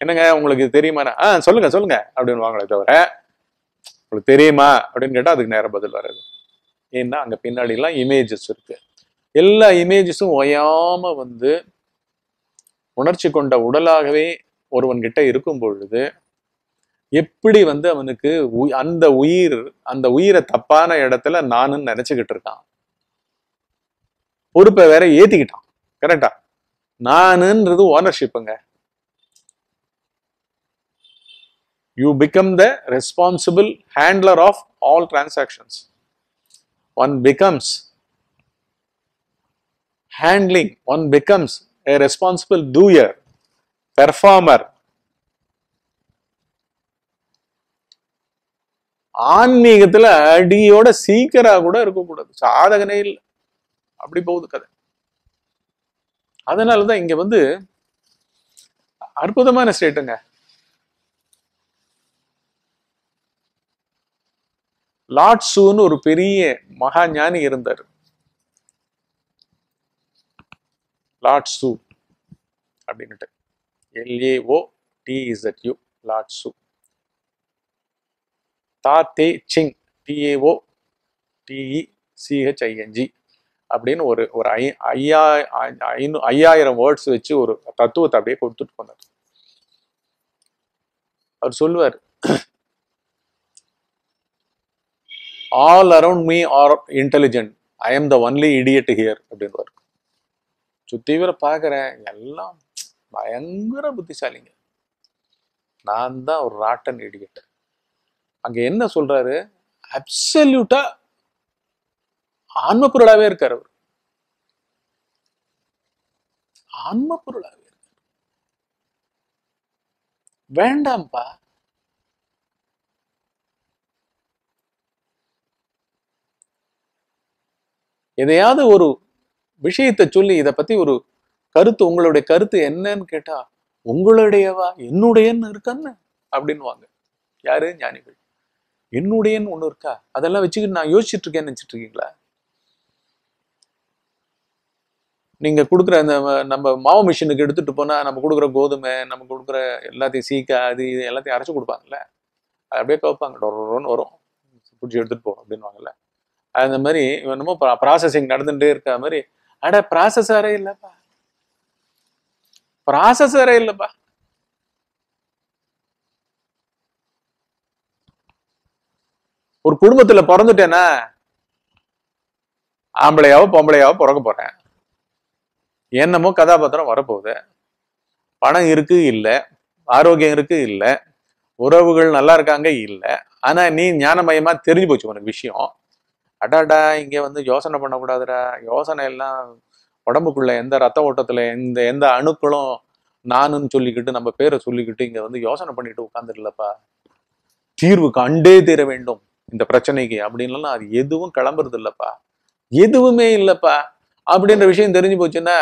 என்னங்க உங்களுக்கு தெரியுமா ஆ சொல்லுங்க சொல்லுங்க அப்படின்னு வாங்களே தவிர உங்களுக்கு தெரியுமா அப்படின்னு கேட்டால் அதுக்கு நேரம் பதில் வராது. ஏன்னா அங்க பின்னாடிலாம் இமேஜஸ் இருக்கு. எல்லா இமேஜஸும் ஓயாமல் வந்து உணர்ச்சி கொண்ட உடலாகவே ஒருவன்கிட்ட இருக்கும் பொழுது எப்படி வந்து அவனுக்கு அந்த உயிர் அந்த உயிரை தப்பான இடத்துல நானுன்னு நினைச்சுக்கிட்டு இருக்கான். பொறுப்பை வேற ஏத்திக்கிட்டான். கரெக்டா நானுன்றது ஓனர்ஷிப்புங்க you become the responsible handler of all transactions. One becomes handling one becomes a responsible doer performer. ஆன்மீகத்தில் அடியோட சீக்கிரம் கூட இருக்கக்கூடாது. சாதகனே இல்லை. அப்படி போகுது கதை. அதனால தான் இங்க வந்து அற்புதமான ஸ்டேட்டுங்க லார்ட் ஒரு பெரிய மகா ஞானி இருந்தார். லார்ட் சூ அப்படின்னுட்டு. எல்ஏஓ T Z U lord Tao Te Ching T A O T E C H I N G அப்படின்னு ஒரு ஒரு ஐ ஐயா ஐநூ ஐயாயிரம் வேர்ட்ஸ் வச்சு ஒரு தத்துவத்தை அப்படியே கொடுத்துட்டு போனார். அவர் சொல்லுவார் all around me are intelligent I am the only idiot here அப்படின்னு சுத்தி வர பார்க்குறேன் எல்லாம் பயங்கர புத்திசாலிங்க. நான் தான் ஒரு ராட்டன் இடியட் அங்க என்ன சொல்றாரு? அப்சல்யூட்டா ஆன்ம பொருளாவே இருக்காரு அவர். ஆன்ம பொருளாவே இருக்காரு. வேண்டாம்ப்பா. எதையாவது ஒரு விஷயத்தை சொல்லி இதை பத்தி ஒரு கருத்து உங்களுடைய கருத்து என்னன்னு கேட்டா உங்களுடையவா என்னுடையன்னு இருக்கான்னு அப்படின்னுவாங்க. யாரு? ஞானிகள். என்னுடையன்னு ஒண்ணு இருக்கா? அதெல்லாம் வச்சுக்கிட்டு நான் யோசிச்சுட்டு இருக்கேன்னு நினைச்சிட்டு இருக்கீங்களா? நீங்க கொடுக்குற அந்த நம்ம மாவு மிஷினுக்கு எடுத்துட்டு போனா நம்ம கொடுக்குற கோதுமை நம்ம கொடுக்குற எல்லாத்தையும் சீக்கா அது இது எல்லாத்தையும் அரைச்சு கொடுப்பாங்கல்ல? அப்படியே கவுப்பாங்க. டொரோன்னு வரும். பிடிச்சி எடுத்துட்டு போ அப்படின்வாங்கல்ல அந்த மாதிரி இவனமோ என்னமோ ப்ராசஸிங் நடந்துட்டே இருக்க மாதிரி அட ப்ராசஸரே இல்லப்பா. ப்ராசஸரே இல்லப்பா. ஒரு குடும்பத்துல பிறந்துட்டேன்னா ஆம்பளையாவோ பொம்பளையாவோ பிறக்க போறேன். என்னமோ கதாபாத்திரம் வரப்போகுது. பணம் இருக்கு இல்லை. ஆரோக்கியம் இருக்கு இல்லை. உறவுகள் நல்லா இருக்காங்க இல்லை. ஆனா நீ ஞானமயமா தெரிஞ்சு போச்சு உனக்கு விஷயம். அடாடா இங்க வந்து யோசனை பண்ணக்கூடாதுடா. யோசனை எல்லாம் உடம்புக்குள்ள எந்த ரத்த ஓட்டத்துல எந்த எந்த அணுக்களும் நானுன்னு சொல்லிக்கிட்டு நம்ம பேரை சொல்லிக்கிட்டு இங்க வந்து யோசனை பண்ணிட்டு உட்காந்துடலப்பா தீர்வு கண்டே தீர வேண்டும் இந்த பிரச்சனைக்கு அப்படின்லாம் அது எதுவும் கிளம்புறது இல்லப்பா எதுவுமே இல்லப்பா. அப்படின்ற விஷயம் தெரிஞ்சு போச்சுன்னா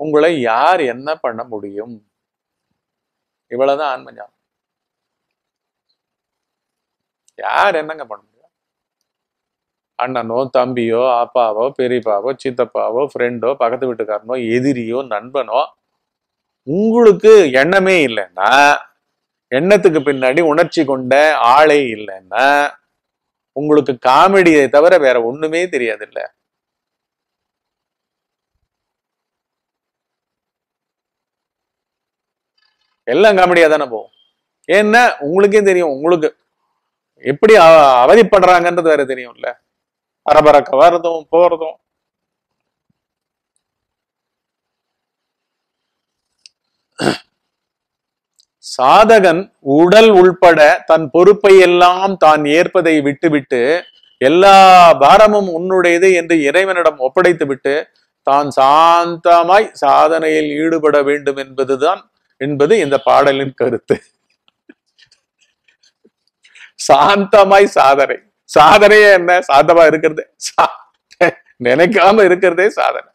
உங்களை யார் என்ன பண்ண முடியும்? இவ்வளவுதான் ஆன்ம ஞானம் யார் என்னங்க பண்ண அண்ணனோ தம்பியோ அப்பாவோ பெரியப்பாவோ சித்தப்பாவோ ஃப்ரெண்டோ பக்கத்து வீட்டுக்காரனோ எதிரியோ நண்பனோ உங்களுக்கு எண்ணமே இல்லைன்னா எண்ணத்துக்கு பின்னாடி உணர்ச்சி கொண்ட ஆளே இல்லைன்னா உங்களுக்கு காமெடியை தவிர வேற ஒண்ணுமே தெரியாது இல்ல எல்லாம் காமெடியா தானே போகும். ஏன்னா உங்களுக்கே தெரியும் உங்களுக்கு எப்படி அவ- அவதிப்படுறாங்கன்றது வேற தெரியும்ல. பரபரக்க வர்றதும் போறதும். சாதகன் உடல் உள்பட தன் பொறுப்பை எல்லாம் தான் ஏற்பதை விட்டுவிட்டு எல்லா பாரமும் உன்னுடையது என்று இறைவனிடம் ஒப்படைத்து விட்டு தான் சாந்தமாய் சாதனையில் ஈடுபட வேண்டும் என்பதுதான் என்பது இந்த பாடலின் கருத்து. சாந்தமாய் சாதனை. சாதனையே என்ன? சாதமா இருக்கிறது. சா- நினைக்காம இருக்கிறதே சாதனை.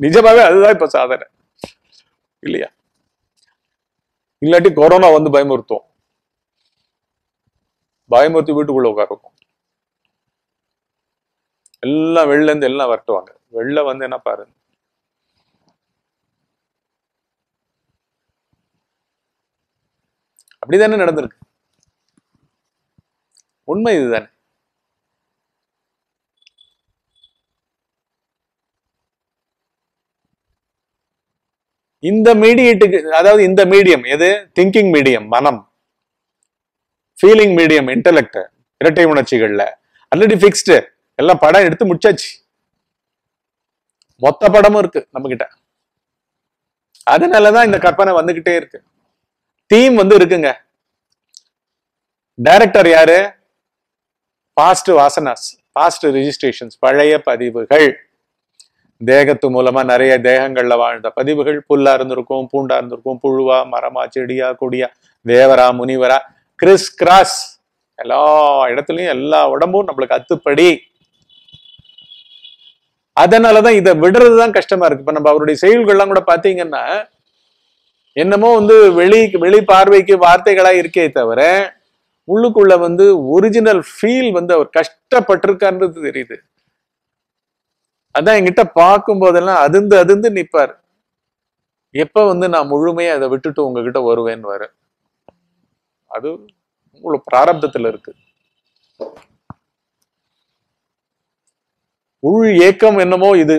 நிஜமாவே அதுதான் இப்ப சாதனை. இல்லையா? இல்லாட்டி கொரோனா வந்து பயமுறுத்தும். பயமுறுத்தி வீட்டுக்குள்ள உட்காருக்கும் எல்லாம் வெளில இருந்து எல்லாம் வரட்டுவாங்க. வெளில வந்து என்ன பாருங்க. அப்படிதானே நடந்திருக்கு. உண்மை இதுதானே? இந்த மீடியேட்டுக்கு அதாவது இந்த மீடியம் எது? திங்கிங் மீடியம் மனம். ஃபீலிங் மீடியம் இன்டலெக்ட் இரட்டை உணர்ச்சிகள்ல. ஆல்ரெடி ஃபிக்ஸ்டு எல்லாம் படம் எடுத்து முடிச்சாச்சு. மொத்த படமும் இருக்கு நம்ம கிட்ட அதனாலதான் இந்த கற்பனை வந்துகிட்டே இருக்கு. தீம் வந்து இருக்குங்க. டைரக்டர் யாரு? பாஸ்ட் வாசனாஸ் பாஸ்ட் ரிஜிஸ்ட்ரேஷன்ஸ் பழைய பதிவுகள். தேகத்து மூலமா நிறைய தேகங்கள்ல வாழ்ந்த பதிவுகள். புல்லா இருந்திருக்கும் பூண்டா இருந்திருக்கும் புழுவா மரமா செடியா கொடியா தேவரா முனிவரா கிறிஸ் கிராஸ். எல்லா இடத்துலயும் எல்லா உடம்பும் நம்மளுக்கு அத்துப்படி. அதனாலதான் இதை விடுறதுதான் கஷ்டமா இருக்கு. இப்ப நம்ம அவருடைய செயல்கள்லாம் கூட பாத்தீங்கன்னா என்னமோ வந்து வெளி வெளி பார்வைக்கு வார்த்தைகளா இருக்கே தவிர உள்ளுக்குள்ள வந்து ஒரிஜினல் ஃபீல் வந்து அவர் கஷ்டப்பட்டிருக்கான்றது தெரியுது. அதான் என்கிட்ட பார்க்கும் போதெல்லாம் அதிர்ந்து அதிர்ந்து நிற்பார் எப்ப வந்து நான் முழுமையா அதை விட்டுட்டு உங்ககிட்ட வருவேன்னு வர அது உங்களுக்கு பிராரப்தத்துல இருக்கு. உள் ஏக்கம் என்னமோ இது.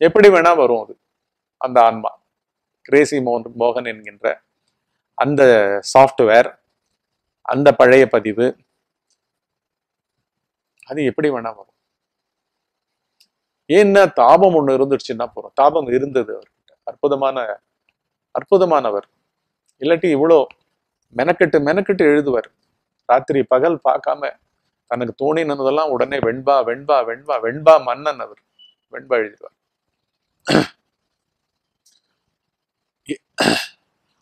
எப்படி வேணா வரும் அது. அந்த ஆன்மா. கிரேசி மோகன் மோகன் என்கின்ற அந்த சாஃப்ட்வேர் அந்த பழைய பதிவு அது எப்படி வேணா வரும். ஏன்னா தாபம் ஒண்ணு இருந்துடுச்சுன்னா போறோம் தாபம் இருந்தது அவர்கிட்ட. அற்புதமான அற்புதமானவர். இல்லாட்டி இவ்வளோ மெனக்கெட்டு மெனக்கெட்டு எழுதுவார். ராத்திரி பகல் பார்க்காம தனக்கு தோணினதெல்லாம் உடனே வெண்பா வெண்பா வெண்பா வெண்பா மன்னன் அவர். வெண்பா எழுதுவார்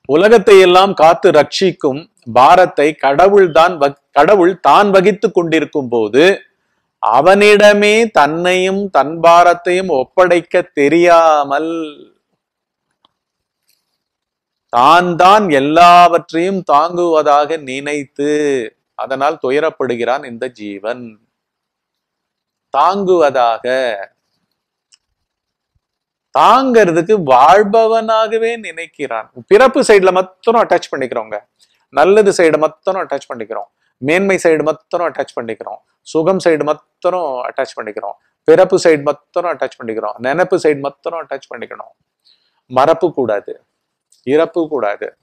உலகத்தை எல்லாம் காத்து ரட்சிக்கும் பாரத்தை கடவுள் தான் கடவுள் தான் வகித்து கொண்டிருக்கும் போது அவனிடமே தன்னையும் தன் பாரத்தையும் ஒப்படைக்க தெரியாமல் தான் தான் எல்லாவற்றையும் தாங்குவதாக நினைத்து அதனால் துயரப்படுகிறான் இந்த ஜீவன். தாங்குவதாக தாங்கிறதுக்கு வாழ்பவனாகவே நினைக்கிறான். பிறப்பு சைடுல மத்தனும் அட்டாச் பண்ணிக்கிறோங்க. நல்லது சைடு மத்தனும் அட்டாச் பண்ணிக்கிறோம். மேன்மை சைடு மத்தனும் அட்டாச் பண்ணிக்கிறோம். சுகம் சைடு மத்தனும் அட்டாச் பண்ணிக்கிறோம். பிறப்பு சைடு மத்தனும் அட்டாச் பண்ணிக்கிறோம். நினப்பு சைடு மத்தனும் அட்டாச் பண்ணிக்கணும். மறப்பு கூடாது. இறப்பு கூடாது.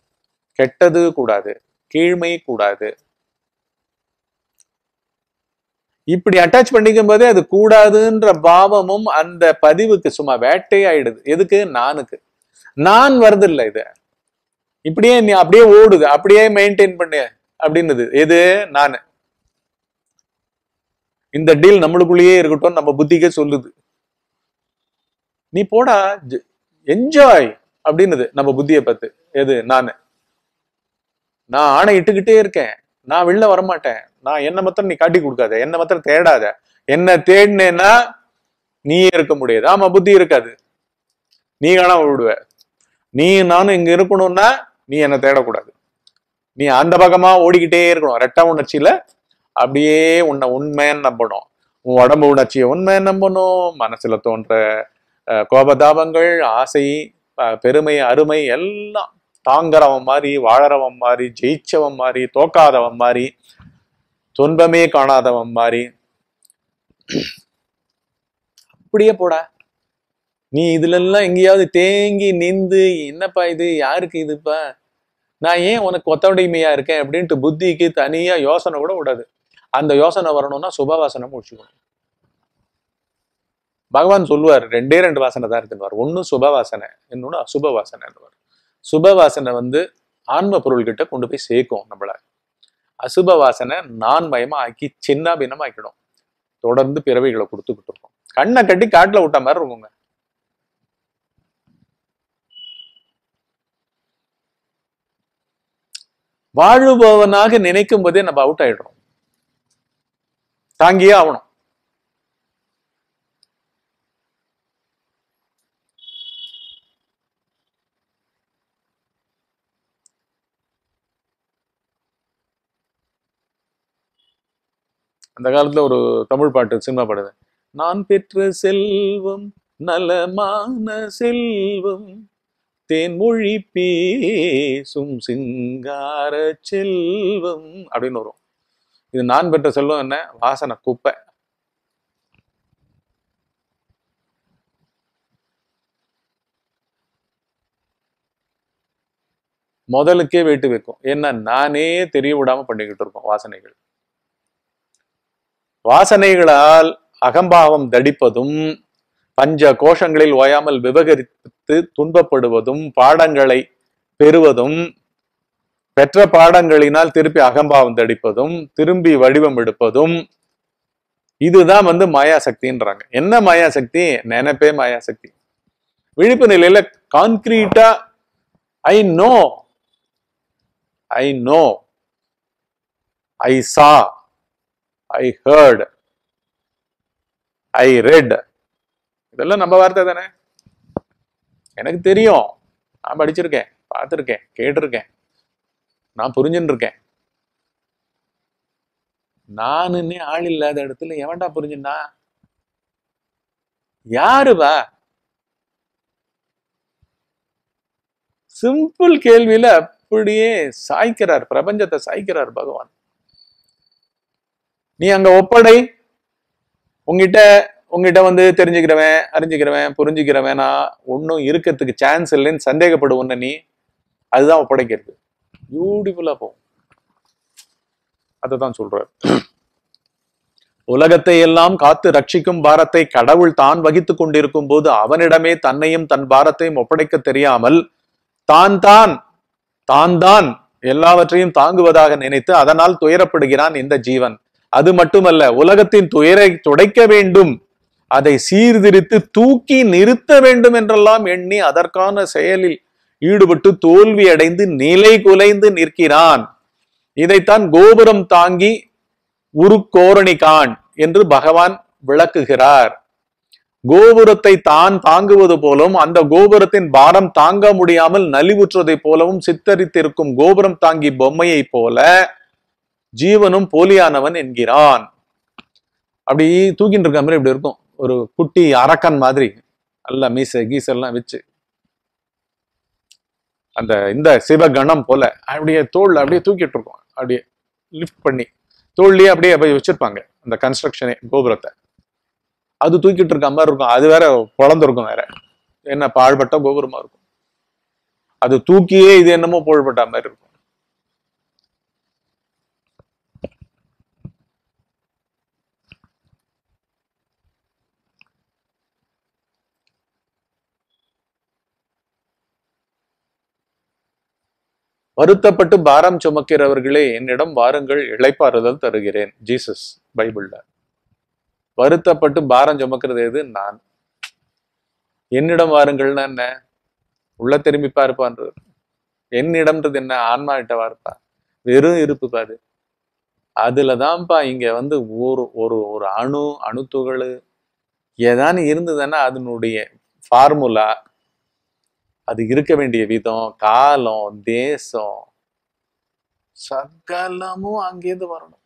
கெட்டது கூடாது. கீழ்மை கூடாது. இப்படி அட்டாச் பண்ணிக்கும் போதே அது கூடாதுன்ற பாவமும் அந்த பதிவுக்கு சும்மா வேட்டையாயிடுது எதுக்கு? நானுக்கு. நான் வருதில்லை இது. இப்படியே நீ அப்படியே ஓடுது. அப்படியே மெயின்டைன் பண்ணு அப்படின்னுது. எது? நானு. இந்த டீல் நம்மளுக்குள்ளேயே இருக்கட்டும் நம்ம புத்திக்கே சொல்லுது. நீ போடா. என்ஜாய் அப்படின்னுது நம்ம புத்தியை பார்த்து. எது? நானு. நான் ஆணை இட்டுக்கிட்டே இருக்கேன். நான் வெளில வரமாட்டேன். நான் என்ன மாத்திரம் நீ காட்டி கொடுக்காத என்ன மாத்திரம் தேடாத. என்ன தேடினேன்னா நீயே இருக்க முடியாது. ஆமா புத்தி இருக்காது. நீ காணாம விடுவ நீ நானும் இங்க இருக்கணும்னா நீ என்ன தேடக்கூடாது. நீ அந்த பக்கமா ஓடிக்கிட்டே இருக்கணும். ரெட்டா உணர்ச்சியில அப்படியே உன்னை உண்மைன்னு நம்பணும். உன் உடம்பு உணர்ச்சியை உண்மையை நம்பணும். மனசுல தோன்ற கோபதாபங்கள் ஆசை பெருமை அருமை எல்லாம் தாங்கிறவன் மாதிரி வாழறவன் மாதிரி ஜெயிச்சவன் மாதிரி தோக்காதவன் மாதிரி துன்பமே காணாதவன் மாதிரி அப்படியே போடா. நீ இதுல எல்லாம் எங்கேயாவது தேங்கி நிந்து என்னப்பா இது? யாருக்கு இதுப்பா? நான் ஏன் உனக்கு ஒத்தவடைமையா இருக்கேன் அப்படின்ட்டு புத்திக்கு தனியா யோசனை கூட விடாது. அந்த யோசனை வரணும்னா சுபவாசனை முடிச்சுக்கணும். பகவான் சொல்லுவார் ரெண்டே ரெண்டு வாசனை தான் இருக்குன்னு ஒன்னு சுபவாசனை இன்னொன்னு அசுப வாசனைன்னு சுப வாசனை வந்து ஆன்ம பொருள்கிட்ட கொண்டு போய் சேர்க்கும் நம்மள. அசுப வாசனை நான் மயமா ஆக்கி சின்ன பின்னமா ஆக்கிடும். தொடர்ந்து பிறவைகளை கொடுத்துக்கிட்டு இருக்கோம். கண்ணை கட்டி காட்டுல விட்ட மாதிரி இருக்குங்க. வாழுபவனாக நினைக்கும் போதே நம்ம அவுட் ஆயிடுறோம். தாங்கியே ஆகணும். அந்த காலத்துல ஒரு தமிழ் பாட்டு சினிமா பாடுது நான் பெற்ற செல்வம் நலமான செல்வம் தேன்மொழி பேசும் சிங்கார செல்வம் அப்படின்னு வரும். இது நான் பெற்ற செல்வம் என்ன? வாசனை குப்பை. முதலுக்கே வெயிட்டு வைக்கும். ஏன்னா நானே தெரிய விடாம பண்ணிக்கிட்டு இருக்கோம் வாசனைகள். வாசனைகளால் அகம்பாவம் தடிப்பதும் பஞ்ச கோஷங்களில் ஓயாமல் விவகரித்து துன்பப்படுவதும் பாடங்களை பெறுவதும் பெற்ற பாடங்களினால் திருப்பி அகம்பாவம் தடிப்பதும் திரும்பி வடிவம் எடுப்பதும் இதுதான் வந்து மாயாசக்தின்றாங்க. என்ன மாயாசக்தி? நினைப்பே மாயாசக்தி. விழிப்பு நிலையில கான்கிரீட்டா ஐ நோ ஐ நோ ஐ சா ஐ ஹர்ட் ஐ ரெட் இதெல்லாம் நம்ம வார்த்தை தானே? எனக்கு தெரியும். நான் படிச்சிருக்கேன் பார்த்துருக்கேன் கேட்டிருக்கேன். நான் புரிஞ்சுன்னு இருக்கேன் நானுன்னே ஆள் இல்லாத இடத்துல எவன்டா புரிஞ்சுன்னா? யாருவா? சிம்பிள் கேள்வியில அப்படியே சாய்க்கிறார் பிரபஞ்சத்தை சாய்க்கிறார் பகவான். நீ அங்க ஒப்படை. உங்ககிட்ட உங்ககிட்ட வந்து தெரிஞ்சுக்கிறவன் அறிஞ்சுக்கிறவன் புரிஞ்சுக்கிறவன் ஒன்றும் இருக்கிறதுக்கு சான்ஸ் இல்லைன்னு சந்தேகப்படுவோன்னு நீ. அதுதான் ஒப்படைக்கிறது. பியூட்டிஃபுல்லா போகும் அதை தான் சொல்றாரு. உலகத்தை எல்லாம் காத்து ரட்சிக்கும் பாரத்தை கடவுள் தான் வகித்து கொண்டிருக்கும் போது அவனிடமே தன்னையும் தன் பாரத்தையும் ஒப்படைக்க தெரியாமல் தான் தான் தான் தான் எல்லாவற்றையும் தாங்குவதாக நினைத்து அதனால் துயரப்படுகிறான் இந்த ஜீவன். அது மட்டுமல்ல உலகத்தின் துயரை துடைக்க வேண்டும் அதை சீர்திருத்து தூக்கி நிறுத்த வேண்டும் என்றெல்லாம் எண்ணி அதற்கான செயலில் ஈடுபட்டு தோல்வி அடைந்து நிலை குலைந்து நிற்கிறான். இதைத்தான் கோபுரம் தாங்கி உருக்கோரணிகான் என்று பகவான் விளக்குகிறார். கோபுரத்தை தான் தாங்குவது போலவும் அந்த கோபுரத்தின் பாரம் தாங்க முடியாமல் நலிவுற்றதை போலவும் சித்தரித்திருக்கும் கோபுரம் தாங்கி பொம்மையை போல ஜீவனும் போலியானவன் என்கிறான். அப்படி தூக்கிட்டு இருக்க மாதிரி இப்படி இருக்கும். ஒரு குட்டி அரக்கன் மாதிரி நல்ல மீசை கீசெல்லாம் வச்சு. அந்த இந்த சிவகணம் போல அப்படியே தோல் அப்படியே தூக்கிட்டு இருக்கோம். அப்படியே லிஃப்ட் பண்ணி. தோல்லையே அப்படியே போய் வச்சிருப்பாங்க அந்த கன்ஸ்ட்ரக்ஷனே கோபுரத்தை. அது தூக்கிட்டு இருக்க மாதிரி இருக்கும். அது வேற குழந்திருக்கும் வேற. என்ன பாழ்பட்ட கோபுரமா இருக்கும். அது தூக்கியே இது என்னமோ புகழ்பட்ட மாதிரி இருக்கும். வருத்தப்பட்டு பாரம் சுமக்கிறவர்களே என்னிடம் வாருங்கள் இழைப்பாறுதல் தருகிறேன். ஜீசஸ் பைபிள்ல. வருத்தப்பட்டு பாரம் சுமக்கிறது எது? நான். என்னிடம் வாருங்கள்னா என்ன? உள்ள திரும்பி பார்ப்பான்றது என்னிடம்ன்றது என்ன? ஆன்மா கிட்ட வார்ப்பா. வெறும் இருப்பு பாது அதுலதான்ப்பா இங்க வந்து ஒரு ஒரு ஒரு அணு அணுத்துகள் ஏதானு இருந்ததுன்னா அதனுடைய ஃபார்முலா அது இருக்க வேண்டிய விதம் காலம் தேசம் சகலமும் அங்கேருந்து வரணும்.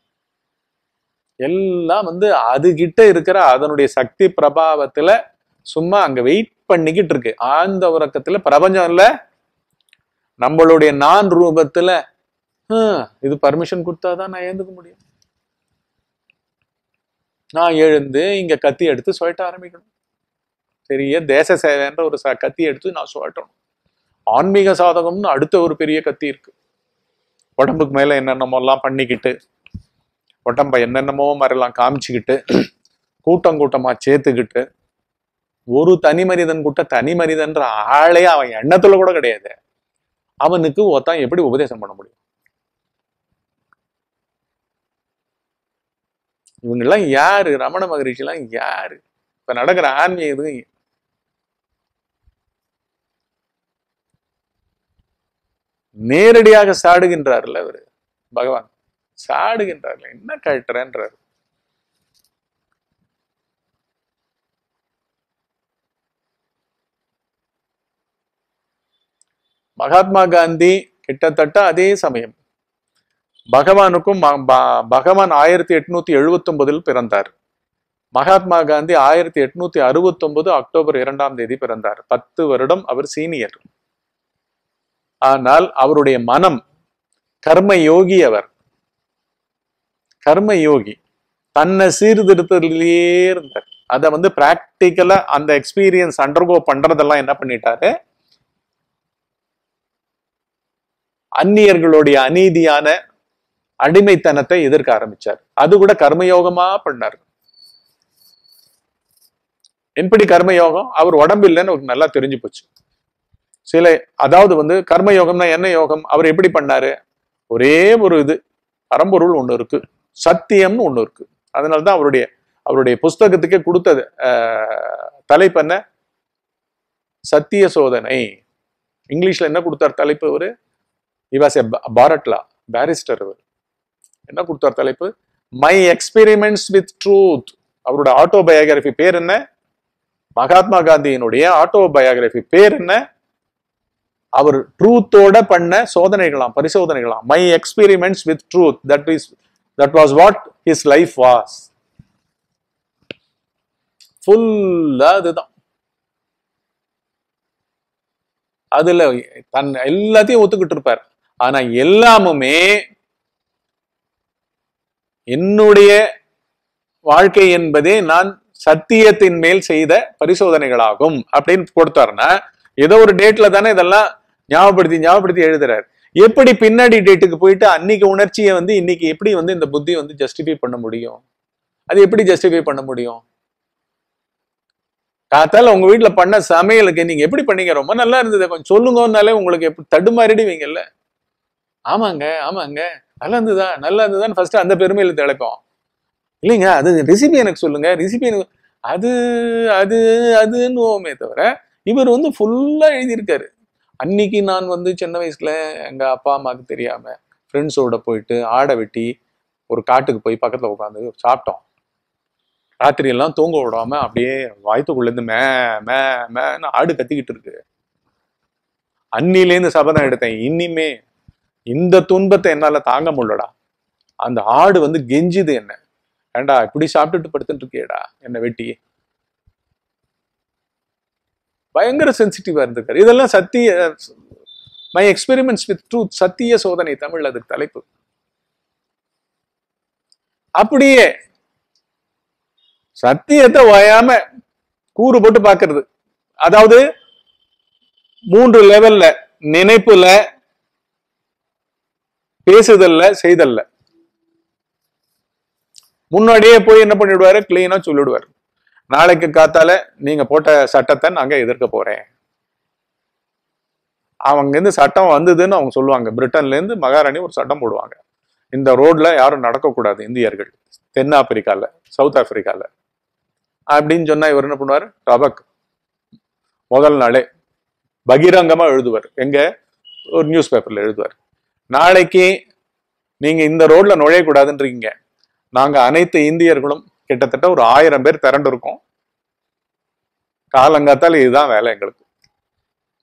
எல்லாம் வந்து அது கிட்ட இருக்கிற அதனுடைய சக்தி பிரபாவத்துல சும்மா அங்க வெயிட் பண்ணிக்கிட்டு இருக்கு. ஆழ்ந்த உறக்கத்துல பிரபஞ்சம் இல்ல. நம்மளுடைய நான் ரூபத்துல இது பர்மிஷன் கொடுத்தாதான் நான் ஏந்துக்க முடியும். நான் எழுந்து இங்க கத்தி எடுத்து சொல்லிட்ட ஆரம்பிக்கணும். பெரிய தேச சேவைன்ற ஒரு ச- கத்தி எடுத்து நான் சுழட்டணும் ஆன்மீக சாதகம்னு அடுத்த ஒரு பெரிய கத்தி இருக்கு. உடம்புக்கு மேல என்னென்னமோ எல்லாம் பண்ணிக்கிட்டு உடம்ப என்னென்னமோ மாதிரிலாம் காமிச்சுக்கிட்டு கூட்டம் கூட்டமா சேர்த்துக்கிட்டு ஒரு தனி மனிதன் கூட்ட தனி மனிதன்ற ஆளே அவன் எண்ணத்துல கூட கிடையாது. அவனுக்கு ஒருத்தன் எப்படி உபதேசம் பண்ண முடியும்? இவங்கெல்லாம் யாரு? ரமண மகரிஷி எல்லாம் யாரு? இப்ப நடக்கிற ஆன்மீகம் நேரடியாக சாடுகின்றார்ல அவர். பகவான் சாடுகின்றார்ல என்ன கட்டுறன்றார். மகாத்மா காந்தி கிட்டத்தட்ட அதே சமயம் பகவானுக்கும் பகவான் ஆயிரத்தி எட்நூத்தி எழுபத்தி ஒன்பதில் பிறந்தார். மகாத்மா காந்தி ஆயிரத்தி எட்நூத்தி அறுபத்தி ஒன்பது அக்டோபர் இரண்டாம் தேதி பிறந்தார். பத்து வருடம் அவர் சீனியர். ஆனால் அவருடைய மனம் கர்ம யோகி அவர் கர்ம யோகி தன்னை சீர்திருத்தத்திலேயே இருந்தார். அதை வந்து பிராக்டிக்கலா அந்த எக்ஸ்பீரியன்ஸ் அண்டர்கோ பண்றதெல்லாம் என்ன பண்ணிட்டாரு? அந்நியர்களுடைய அநீதியான அடிமைத்தனத்தை எதிர்க்க ஆரம்பிச்சார். அது கூட கர்மயோகமா பண்ணார். எப்படி கர்மயோகம்? அவர் உடம்பு இல்லைன்னு நல்லா தெரிஞ்சு போச்சு. சில அதாவது வந்து கர்மயோகம்னா என்ன யோகம்? அவர் எப்படி பண்ணாரு? ஒரே ஒரு இது பரம்பொருள் ஒன்று இருக்கு சத்தியம்னு ஒன்று இருக்கு. அதனாலதான் அவருடைய அவருடைய புஸ்தகத்துக்கே கொடுத்தது. ஆஹ், தலைப்பு என்ன? சத்திய சோதனை. இங்கிலீஷ்ல என்ன கொடுத்தார் தலைப்பு அவர் இவாஸ் எ பாரட்லா பேரிஸ்டர் அவர் என்ன கொடுத்தார் தலைப்பு? மை எக்ஸ்பெரிமெண்ட்ஸ் வித் ட்ரூத் அவரோட ஆட்டோபயோகிராஃபி பேர் என்ன? மகாத்மா காந்தியினுடைய ஆட்டோபயோகிராஃபி பேர் என்ன? அவர் ட்ரூத்தோட பண்ண சோதனைகளாம் பரிசோதனைகளாம். My experiments with truth that is that was what his life was ஃபுல்லா அதுதான். அதுல தன் எல்லாத்தையும் ஒத்துக்கிட்டு இருப்பார். ஆனா எல்லாமுமே என்னுடைய வாழ்க்கை என்பதே நான் சத்தியத்தின் மேல் செய்த பரிசோதனைகளாகும் அப்படின்னு கொடுத்தாருன்னா ஏதோ ஒரு டேட்ல தானே இதெல்லாம் ஞாபகப்படுத்தி ஞாபகப்படுத்தி எழுதுறாரு. எப்படி பின்னாடி டேட்டுக்கு போயிட்டு அன்னைக்கு உணர்ச்சியை வந்து இன்னைக்கு எப்படி வந்து இந்த புத்தி வந்து ஜஸ்டிஃபை பண்ண முடியும்? அது எப்படி ஜஸ்டிஃபை பண்ண முடியும்? காத்தால உங்க வீட்டுல பண்ண சமையலுக்கு நீங்க எப்படி பண்ணீங்க? ரொம்ப நல்லா இருந்தது. கொஞ்சம் சொல்லுங்கன்னாலே உங்களுக்கு எப்படி தடுமாறிடுவீங்கல்ல? ஆமாங்க ஆமாங்க. நல்லா இருந்ததா? நல்லா இருந்ததான்னு ஃபர்ஸ்ட் அந்த பெருமையில திளைப்போம். இல்லைங்க அது ரெசிபி எனக்கு சொல்லுங்க. ரெசிபி எனக்கு அது அது அதுன்னுவோமே தவிர இவர் வந்து ஃபுல்லா எழுதியிருக்காரு. அன்னைக்கு நான் வந்து சின்ன வயசுல எங்க அப்பா அம்மாவுக்கு தெரியாம ஃப்ரெண்ட்ஸோட போயிட்டு ஆடை வெட்டி ஒரு காட்டுக்கு போய் பக்கத்துல உட்காந்து சாப்பிட்டோம். ராத்திரி எல்லாம் தூங்க விடாம அப்படியே வாய்த்துக்குள்ளேருந்து இருந்து மே மே மேன்னு ஆடு கத்திக்கிட்டு இருக்கு. அன்னிலேருந்து சபதம் எடுத்தேன். இனிமே இந்த துன்பத்தை என்னால தாங்க முடியலடா. அந்த ஆடு வந்து கெஞ்சுது என்ன. ஏண்டா இப்படி சாப்பிட்டுட்டு படுத்துட்டு இருக்கியேடா என்னை வெட்டி. பயங்கர சென்சிட்டிவா இருந்திருக்காரு. இதெல்லாம் சத்திய மை எக்ஸ்பெரிமெண்ட்ஸ் வித் ட்ரூத் சத்திய சோதனை தமிழ் அதுக்கு தலைப்பு. அப்படியே சத்தியத்தை ஓயாம கூறு போட்டு பாக்குறது அதாவது மூன்று லெவல்ல நினைப்புல பேசுதல்ல செய்தல்ல. முன்னாடியே போய் என்ன பண்ணிடுவாரு? கிளீனா சொல்லிடுவாரு. நாளைக்கு காத்தால நீங்க போட்ட சட்டத்தை நாங்க எதிர்க்க போறேன். அவங்க இருந்து சட்டம் வந்ததுன்னு அவங்க சொல்லுவாங்க. பிரிட்டன்ல இருந்து மகாராணி ஒரு சட்டம் போடுவாங்க. இந்த ரோட்ல யாரும் நடக்கக்கூடாது இந்தியர்கள். தென்னாப்பிரிக்கால சவுத் ஆப்பிரிக்கால. அப்படின்னு சொன்னா இவர் என்ன பண்ணுவார்? ரபக் முதல் நாளே பகிரங்கமா எழுதுவார். எங்க? ஒரு நியூஸ் பேப்பர்ல எழுதுவார். நாளைக்கு நீங்க இந்த ரோட்ல நுழையக்கூடாதுன்றீங்க. நாங்க அனைத்து இந்தியர்களும் கிட்டத்தட்ட ஒரு ஆயிரம் பேர் திரண்டு இருக்கும் காலங்காத்தால் இதுதான் வேலை எங்களுக்கு.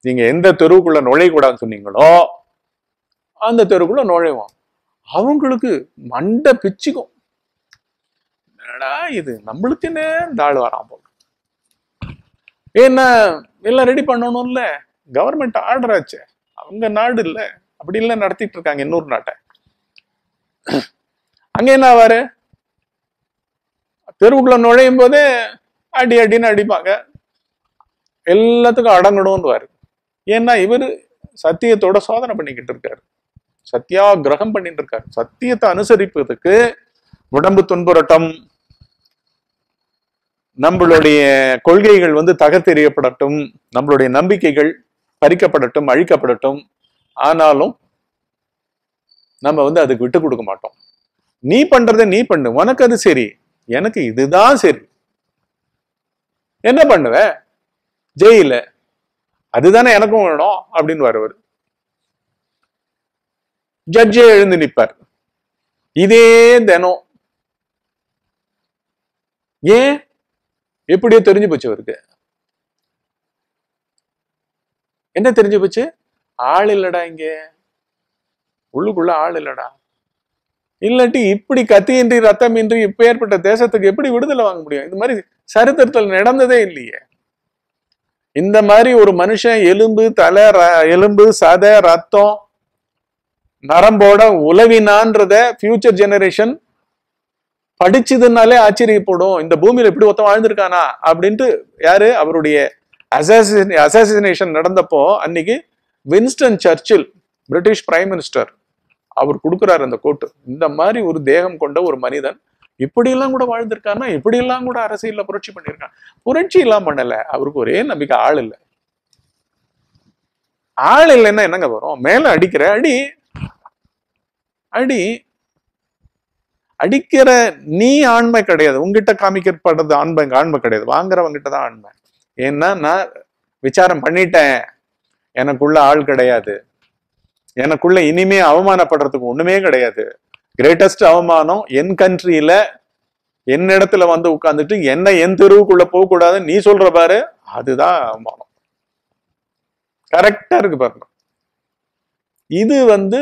நீங்க எந்த தெருவுக்குள்ள நுழையக்கூடாதுன்னு சொன்னீங்களோ அந்த தெருவுக்குள்ள நுழைவோம். அவங்களுக்கு மண்டை பிச்சுக்கும். என்னடா இது? நம்மளுக்குன்னு இந்த ஆள் வரான் போல்? ஏன்னா எல்லாம் ரெடி பண்ணணும்ல. கவர்மெண்ட் ஆர்டர் ஆச்சு. அவங்க நாடு இல்ல. அப்படி இல்ல நடத்திட்டு இருக்காங்க இன்னொரு நாட்டை. அங்க என்ன ஆவாரு? தெருவுக்குள்ள நுழையும் போதே அடி அடின்னு அடிப்பாங்க. எல்லாத்துக்கும் அடங்கணும்னு ஏன்னா இவர் சத்தியத்தோட சோதனை பண்ணிக்கிட்டு இருக்காரு. சத்தியாகிரகம் பண்ணிட்டு இருக்காரு. சத்தியத்தை அனுசரிப்பதுக்கு உடம்பு துன்புறட்டம். நம்மளுடைய கொள்கைகள் வந்து தகர்த்தெறியப்படட்டும். நம்மளுடைய நம்பிக்கைகள் பறிக்கப்படட்டும் அழிக்கப்படட்டும். ஆனாலும் நம்ம வந்து அதுக்கு விட்டு கொடுக்க மாட்டோம். நீ பண்றதை நீ பண்ணு. உனக்கு அது சரி. எனக்கு இதுதான் சரி. என்ன பண்ணுவ? ஜெயில. அதுதானே எனக்கும் வேணும் அப்படின்னு வருவார். ஜட்ஜே எழுந்து நிற்பார் இதே தினம். ஏன்? எப்படியோ தெரிஞ்சு போச்சு அவருக்கு. என்ன தெரிஞ்சு போச்சு? ஆள் இல்லடா இங்க. உள்ளுக்குள்ள ஆள் இல்லடா. இல்லாட்டி இப்படி கத்தியின்றி ரத்தமின்றி இப்பேற்பட்ட தேசத்துக்கு எப்படி விடுதலை வாங்க முடியும்? இந்த மாதிரி சரித்திரத்தில் நடந்ததே இல்லையே. இந்த மாதிரி ஒரு மனுஷன் எலும்பு தலை ர- எலும்பு சதை ரத்தம் நரம்போட உலவினான்றத ஃபியூச்சர் ஜெனரேஷன் படிச்சதுனாலே ஆச்சரியப்படும். இந்த பூமியில இப்படி ஒருத்தன் வாழ்ந்திருக்கானா? அப்படின்ட்டு யாரு? அவருடைய அசாசினேஷன் நடந்தப்போ அன்னைக்கு Winston Churchill British prime minister அவர் கொடுக்குறாரு அந்த கோட்டு. இந்த மாதிரி ஒரு தேகம் கொண்ட ஒரு மனிதன் இப்படியெல்லாம் கூட வாழ்ந்திருக்காருன்னா இப்படியெல்லாம் கூட அரசியல்ல புரட்சி பண்ணியிருக்கான். புரட்சி எல்லாம் பண்ணல. அவருக்கு ஒரே நம்பிக்கை ஆள் இல்லை. ஆள் இல்லைன்னா என்னங்க வரும்? மேல அடிக்கிற அடி அடி அடிக்கிற நீ ஆண்மை கிடையாது. உங்ககிட்ட காமிக்கப்படுறது ஆண்மை ஆண்மை கிடையாது. வாங்குறவங்கிட்ட தான் ஆண்மை. ஏன்னா நான் விசாரம் பண்ணிட்டேன். எனக்குள்ள ஆள் கிடையாது. எனக்குள்ள இனிமே அவமானப்படுறதுக்கு ஒண்ணுமே கிடையாது. கிரேட்டஸ்ட் அவமானம் என் கண்ட்ரியில என் இடத்துல வந்து உட்காந்துட்டு என்ன என் தெருவுக்குள்ள போக கூடாதுன்னு நீ சொல்ற பாரு அதுதான் அவமானம். கரெக்டா இருக்கு பாருங்க. இது வந்து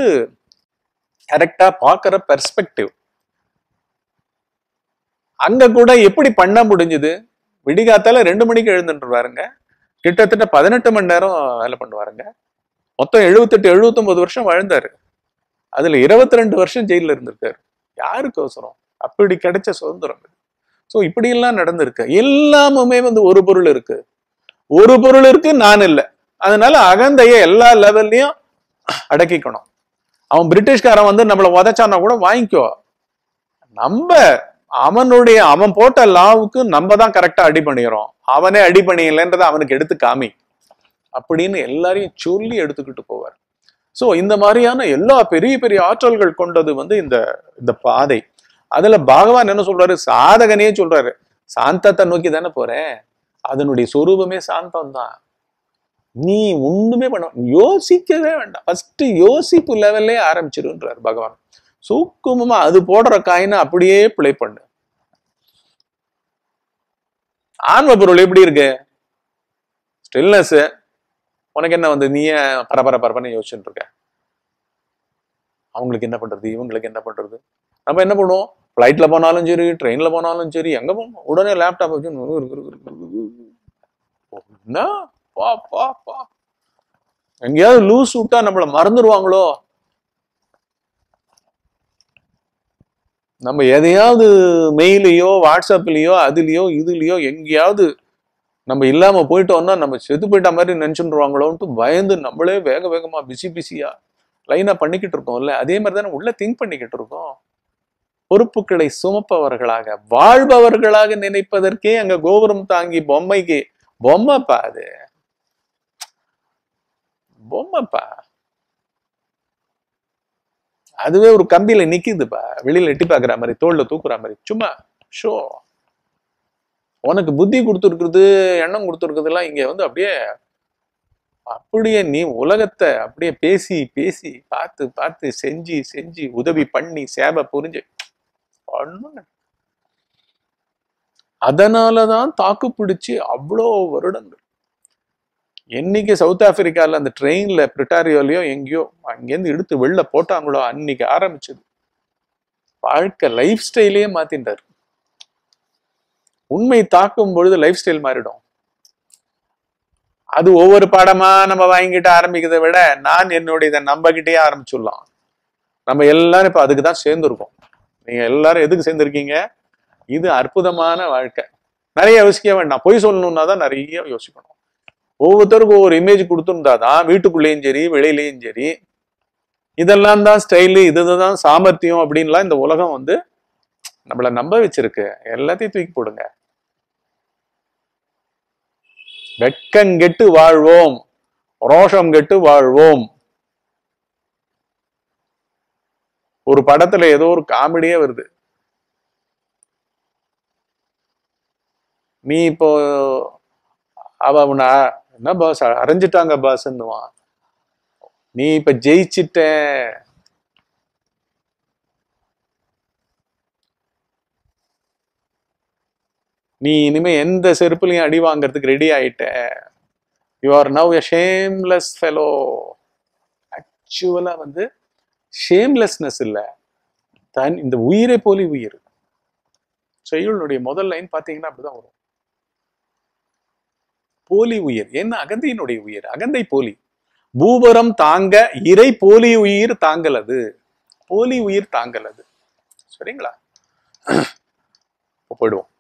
கரெக்டா பாக்குற பெர்ஸ்பெக்டிவ் அங்க கூட எப்படி பண்ண முடிஞ்சது? விடிகாத்தால ரெண்டு மணிக்கு எழுந்துட்டுருவாருங்க கிட்டத்தட்ட பதினெட்டு மணி நேரம் வேலை பண்ணுவாருங்க. மொத்தம் எழுபத்தெட்டு எழுபத்தொன்பது வருஷம் வாழ்ந்தாரு. அதுல இருபத்தி ரெண்டு வருஷம் ஜெயில இருந்திருக்காரு. யாருக்கு அவசரம் அப்படி கிடைச்ச சுதந்திரம் ஸோ இப்படியெல்லாம் நடந்திருக்கு. எல்லாமுமே வந்து ஒரு பொருள் இருக்கு. ஒரு பொருள் இருக்கு நான் இல்லை. அதனால அகந்தைய எல்லா லெவல்லையும் அடக்கிக்கணும். அவன் பிரிட்டிஷ்காரன் வந்து நம்மளை உதச்சானா கூட வாங்கிக்கோ. நம்ம அவனுடைய அவன் போட்ட லாவுக்கு நம்ம தான் கரெக்டா அடி பண்ணிடுறோம். அவனே அடி பண்ணிடலன்றதை அவனுக்கு எடுத்து காமி. அப்படின்னு எல்லாரையும் சொல்லி எடுத்துக்கிட்டு போவார். சோ இந்த மாதிரியான எல்லா பெரிய பெரிய ஆற்றல்கள் கொண்டது வந்து இந்த இந்த பாதை. அதுல பகவான் என்ன சொல்றாரு? சாதகனே சொல்றாரு. சாந்தத்தை நோக்கி தானே போறேன். அதனுடைய சொரூபமே சாந்தம் தான் நீ ஒண்ணுமே பண்ண யோசிக்கவே வேண்டாம். ஃபர்ஸ்ட் யோசிப்பு லெவல்லே ஆரம்பிச்சிருன்றார் பகவான். சூக்குமமா அது போடுற காயினை அப்படியே பிளே பண்ணு. ஆன்ம பொருள் எப்படி இருக்கு? ஸ்டில்னஸ் உனக்கு என்ன வந்து நீ ஏன் பரபர பரபரன்னு யோசிச்சுட்டு இருக்க. அவங்களுக்கு என்ன பண்றது? இவங்களுக்கு என்ன பண்றது? நம்ம என்ன பண்ணுவோம்? ஃப்ளைட்ல போனாலும் சரி ட்ரெயின்ல போனாலும் சரி எங்க போனோம் உடனே லேப்டாப் வச்சு என்ன? பா பா பா. எங்கேயாவது லூஸ் விட்டா நம்மள மறந்துடுவாங்களோ? நம்ம எதையாவது மெயிலையோ வாட்ஸ்அப்லேயோ அதுலேயோ இதுலேயோ எங்கேயாவது நம்ம இல்லாம போயிட்டோம்னா நம்ம செத்து போயிட்ட மாதிரி நினைச்சுருவாங்களோன்ட்டு பயந்து நம்மளே வேக வேகமா பிஸி பிஸியாக லைனா பண்ணிக்கிட்டு இருக்கோம்ல. அதே மாதிரி தானே உள்ள திங்க் பண்ணிக்கிட்டு இருக்கோம். பொறுப்புகளை சுமப்பவர்களாக வாழ்பவர்களாக நினைப்பதற்கே அங்க கோபுரம் தாங்கி பொம்மைக்கு பொம்மைப்பா அது? பொம்மைப்பா? அதுவே ஒரு கம்பியில நிக்குதுப்பா. வெளியில எட்டி பாக்குற மாதிரி தோல்ல தூக்குற மாதிரி. சும்மா ஷோ உனக்கு புத்தி கொடுத்துருக்குறது எண்ணம் கொடுத்துருக்குறதுலாம் இங்க வந்து அப்படியே அப்படியே நீ உலகத்தை அப்படியே பேசி பேசி பார்த்து பார்த்து செஞ்சு செஞ்சு உதவி பண்ணி சேவை புரிஞ்சு. பண்ணுங்க அதனாலதான் தாக்கு பிடிச்சு அவ்வளோ வருடங்கள். என்னைக்கு சவுத் ஆப்பிரிக்காவில் அந்த ட்ரெயின்ல பிரிட்டாரியோலயோ எங்கேயோ அங்கேருந்து எடுத்து வெளில போட்டாங்களோ அன்னைக்கு ஆரம்பிச்சது. வாழ்க்கை லைஃப் ஸ்டைலே மாத்தின்றாரு. உண்மை தாக்கும் பொழுது லைஃப் ஸ்டைல் மாறிடும். அது ஒவ்வொரு பாடமா நம்ம வாங்கிட்டு ஆரம்பிக்கிறத விட நான் என்னுடைய இதை நம்பகிட்டே ஆரம்பிச்சுடலாம். நம்ம எல்லாரும் இப்போ அதுக்கு தான் சேர்ந்துருக்கோம். நீங்க எல்லாரும் எதுக்கு சேர்ந்துருக்கீங்க? இது அற்புதமான வாழ்க்கை. நிறைய யோசிக்க வேண்டாம். பொய் சொல்லணும்னா தான் நிறைய யோசிக்கணும். ஒவ்வொருத்தருக்கும் ஒவ்வொரு இமேஜ் கொடுத்துருந்தா தான் வீட்டுக்குள்ளேயும் சரி வெளியிலையும் சரி இதெல்லாம் தான் ஸ்டைலு இதுதான் சாமர்த்தியம் அப்படின்லாம் இந்த உலகம் வந்து நம்மள நம்ப வச்சிருக்கு. எல்லாத்தையும் தூக்கி போடுங்க. வெட்கங்கெட்டு வாழ்வோம் ரோஷம் கெட்டு வாழ்வோம். ஒரு படத்துல ஏதோ ஒரு காமெடியே வருது. நீ இப்போ அவ அவனா என்ன பாஸ் அரைஞ்சிட்டாங்க பாஸ்ன்னுவான் நீ இப்ப ஜெயிச்சிட்ட நீ இனிமே எந்த செருப்புலையும் அடி வாங்குறதுக்கு ரெடி ஆயிட்ட? You are now a shameless fellow ஆக்சுவலாக வந்து ஷேம்லெஸ்னஸ் இல்லை. தன் இந்த உயிரை போலி உயிர். செய்யுளுடைய முதல் லைன் பார்த்தீங்கன்னா அப்படிதான் வரும். போலி உயிர். என்ன? அகந்தையினுடைய உயிர். அகந்தை போலி. பூவரம் தாங்க இறை போலி உயிர் தாங்கலது. போலி உயிர் தாங்கலது. சரிங்களா? போயிடுவோம்.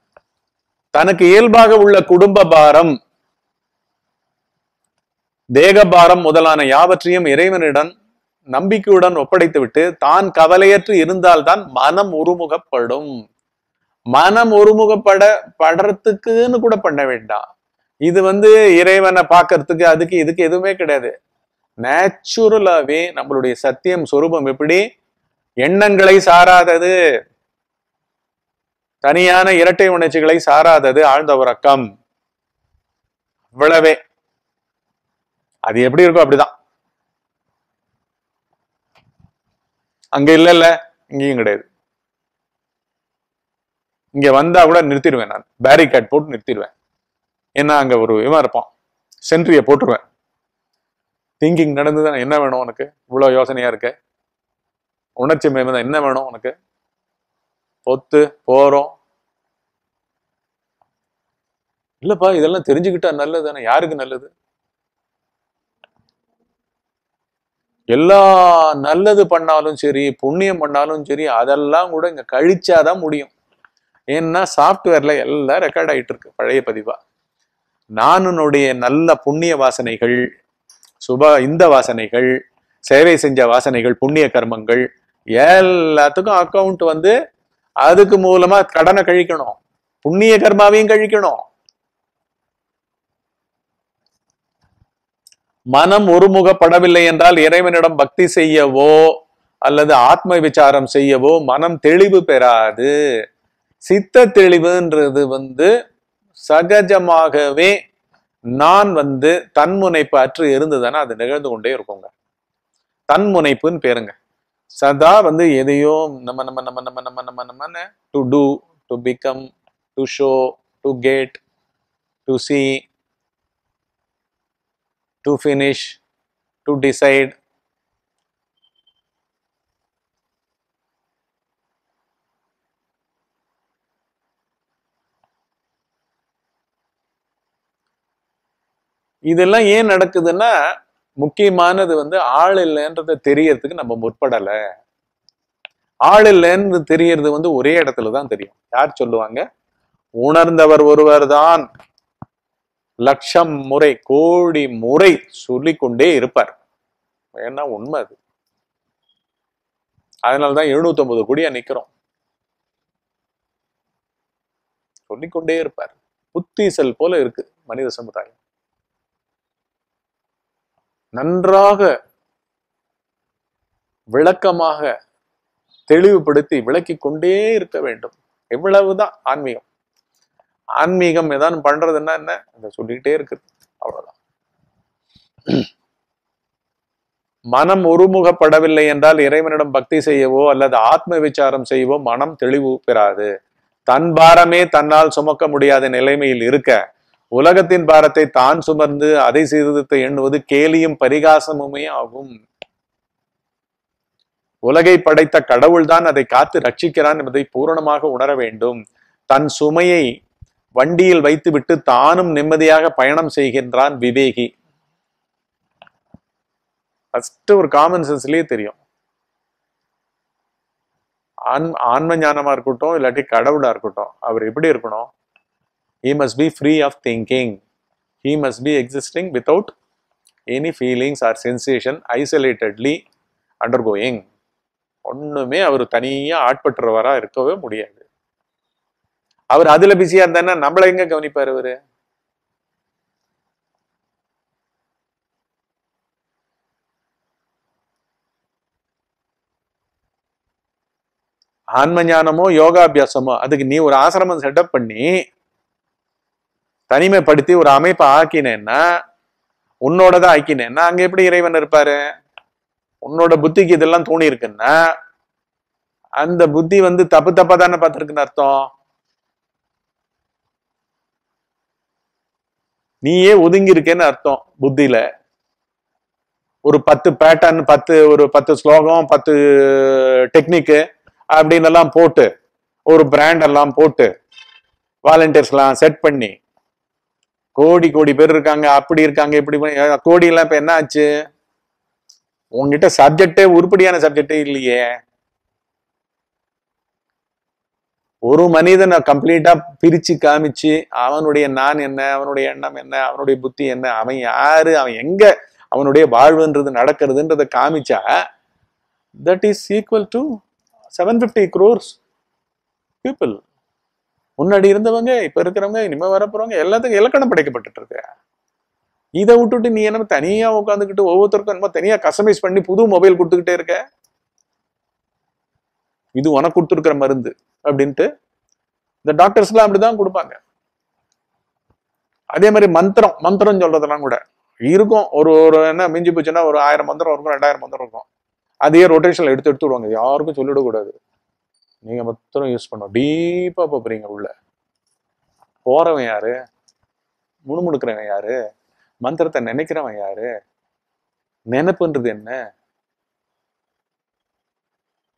தனக்கு இயல்பாக உள்ள குடும்ப பாரம் தேக பாரம் முதலான யாவற்றையும் இறைவனிடம் நம்பிக்கையுடன் ஒப்படைத்துவிட்டு தான் கவலையற்று இருந்தால்தான் மனம் ஒருமுகப்படும் மனம் ஒருமுகப்பட படுறதுக்குன்னு கூட பண்ண வேண்டாம். இது வந்து இறைவனை பார்க்கறதுக்கு அதுக்கு இதுக்கு எதுவுமே கிடையாது. நேச்சுரலாவே நம்மளுடைய சத்தியம் சொரூபம் எப்படி? எண்ணங்களை சாராதது தனியான இரட்டை உணர்ச்சிகளை சாராதது ஆழ்ந்த உறக்கம் இவ்வளவே. அது எப்படி இருக்கோ அப்படிதான். அங்க இல்ல இல்ல இங்கேயும் கிடையாது. இங்க வந்தா கூட நிறுத்திடுவேன் நான். பேரிகேட் போட்டு நிறுத்திடுவேன். ஏன்னா அங்க ஒரு இவன் இருப்பான். சென்ட்ரியை போட்டுருவேன். திங்கிங் நடந்துதான் என்ன வேணும் உனக்கு? இவ்வளவு யோசனையா இருக்கு. உணர்ச்சி மேம்பதான் என்ன வேணும் உனக்கு? பொத்து போறோம். இல்லப்பா இதெல்லாம் தெரிஞ்சுக்கிட்டா நல்லது தானே யாருக்கு நல்லது? எல்லா நல்லது பண்ணாலும் சரி புண்ணியம் பண்ணாலும் சரி அதெல்லாம் கூட இங்க கழிச்சாதான் முடியும். ஏன்னா சாஃப்ட்வேர்ல எல்லாம் ரெக்கார்ட் ஆயிட்டு இருக்கு பழைய பதிவா. நானுனுடைய நல்ல புண்ணிய வாசனைகள் சுப இந்த வாசனைகள் சேவை செஞ்ச வாசனைகள் புண்ணிய கர்மங்கள் எல்லாத்துக்கும் அக்கவுண்ட் வந்து அதுக்கு மூலமா கடனை கழிக்கணும். புண்ணிய கர்மாவையும் கழிக்கணும். மனம் ஒருமுகப்படவில்லை என்றால் இறைவனிடம் பக்தி செய்யவோ அல்லது ஆத்ம விசாரம் செய்யவோ மனம் தெளிவு பெறாது. சித்த தெளிவுன்றது வந்து சகஜமாகவே நான் வந்து தன்முனைப்பு அற்று இருந்ததுன்னா அது நிகழ்ந்து கொண்டே இருக்குங்க. தன்முனைப்புன்னு பேருங்க. சதா வந்து எதையோ நம்ம நம்ம நம்ம நம்ம நம்ம நம்ம நம்ம to do to become to show to get to see to finish to decide இதெல்லாம் ஏன் நடக்குதுன்னா முக்கியமானது வந்து ஆள் இல்லைன்றத தெரியறதுக்கு நம்ம முற்படலை. ஆள் இல்லைன்னு தெரியறது வந்து ஒரே இடத்துல தான் தெரியும். யார் சொல்லுவாங்க? உணர்ந்தவர் ஒருவர் தான் லட்சம் முறை கோடி முறை சொல்லிக்கொண்டே இருப்பார். ஏன்னா உண்மை அது. அதனாலதான் எழுநூத்தி ஒன்பது கோடியா நிக்கிறோம். சொல்லிக்கொண்டே இருப்பார். புத்தீசல் போல இருக்கு மனித சமுதாயம். நன்றாக விளக்கமாக தெளிவுபடுத்தி விளக்கி கொண்டே இருக்க வேண்டும். எவ்வளவுதான் ஆன்மீகம். ஆன்மீகம் ஏதாவது பண்றதுன்னா என்ன? இதை சொல்லிக்கிட்டே இருக்குது. அவ்வளவுதான். மனம் ஒருமுகப்படவில்லை என்றால் இறைவனிடம் பக்தி செய்யவோ அல்லது ஆத்ம விசாரம் செய்யவோ மனம் தெளிவு பெறாது. தன் பாரமே தன்னால் சுமக்க முடியாத நிலைமையில் இருக்க உலகத்தின் பாரத்தை தான் சுமர்ந்து அதை சீர்திருத்த எண்ணுவது கேலியும் பரிகாசமுமே ஆகும். உலகை படைத்த கடவுள்தான் அதை காத்து ரட்சிக்கிறான் என்பதை பூரணமாக உணர வேண்டும். தன் சுமையை வண்டியில் வைத்துவிட்டு தானும் நிம்மதியாக பயணம் செய்கின்றான் விவேகி. ஃபர்ஸ்ட் ஒரு காமன் சென்ஸ்லயே தெரியும். ஆன் ஆன்ம ஞானமா இருக்கட்டும் இல்லாட்டி கடவுளா இருக்கட்டும் அவர் எப்படி இருக்கணும்? He must be free of thinking. He must be existing without any feelings or sensation isolatedly undergoing. ஒன்றுமே அவர் தனியாக ஆட்பட்டுறவராக இருக்கவே முடியாது. அவர் அதில் பிஸியாக இருந்தாருன்னா நம்மள எங்கே கவனிப்பார் அவர்? ஆன்ம ஞானமோ யோகாபியாசமோ அதுக்கு நீ ஒரு ஆசிரமம் செட்டப் பண்ணி தனிமைப்படுத்தி ஒரு அமைப்பை ஆக்கினேன்னா உன்னோட தான் ஆக்கினேன்னா அங்க எப்படி இறைவன் இருப்பாரு? உன்னோட புத்திக்கு இதெல்லாம் தோணி இருக்குன்னா அந்த புத்தி வந்து தப்பு தப்பா தானே பார்த்துருக்குன்னு அர்த்தம்? நீயே ஒதுங்கி இருக்கேன்னு அர்த்தம் புத்தியில. ஒரு பத்து பேட்டர்ன் பத்து ஒரு பத்து ஸ்லோகம் பத்து டெக்னிக்கு அப்படின்னு எல்லாம் போட்டு ஒரு பிராண்ட் எல்லாம் போட்டு வாலண்டியர்ஸ் எல்லாம் செட் பண்ணி கோடி கோடி பேர் இருக்காங்க அப்படி இருக்காங்க இப்படி கோடி எல்லாம் இப்ப என்ன ஆச்சு உங்ககிட்ட சப்ஜெக்டே உருப்படியான சப்ஜெக்டே இல்லையே. ஒரு மனிதனை கம்ப்ளீட்டா பிரிச்சு காமிச்சு அவனுடைய நான் என்ன அவனுடைய எண்ணம் என்ன அவனுடைய புத்தி என்ன அவன் யாரு அவன் எங்க அவனுடைய வாழ்வுன்றது நடக்கிறதுன்றத காமிச்சா that is equal to seven fifty crores people முன்னாடி இருந்தவங்க இப்ப இருக்கிறவங்க இனிமே வரப்போறவங்க எல்லாத்துக்கும் இலக்கணம் படைக்கப்பட்டு இருக்கு இதை விட்டுட்டு நீ என்ன தனியா உட்காந்துக்கிட்டு ஒவ்வொருத்தருக்கும் என்னமோ தனியா கஸ்டமைஸ் பண்ணி புது மொபைல் கொடுத்துக்கிட்டே இருக்க? இது உனக்கு கொடுத்துருக்கிற மருந்து அப்படின்ட்டு இந்த டாக்டர்ஸ்லாம் அப்படிதான் கொடுப்பாங்க. அதே மாதிரி மந்திரம் மந்திரம் சொல்றதெல்லாம் கூட. இருக்கும். ஒரு ஒரு என்ன மிஞ்சி போச்சுன்னா ஒரு ஆயிரம் மந்திரம் இருக்கும் ரெண்டாயிரம் மந்திரம் இருக்கும். அதையே ரொட்டேஷன்ல எடுத்து எடுத்து விடுவாங்க. யாருக்கும் சொல்லிடக்கூடாது. நீங்க மொத்தம் யூஸ் பண்ணோம் டீப்பாக போறீங்க உள்ள. போறவன் யாரு? முணுமுணுக்கிறவன் யாரு? மந்திரத்தை நினைக்கிறவன் யாரு? நினைப்புன்றது என்ன?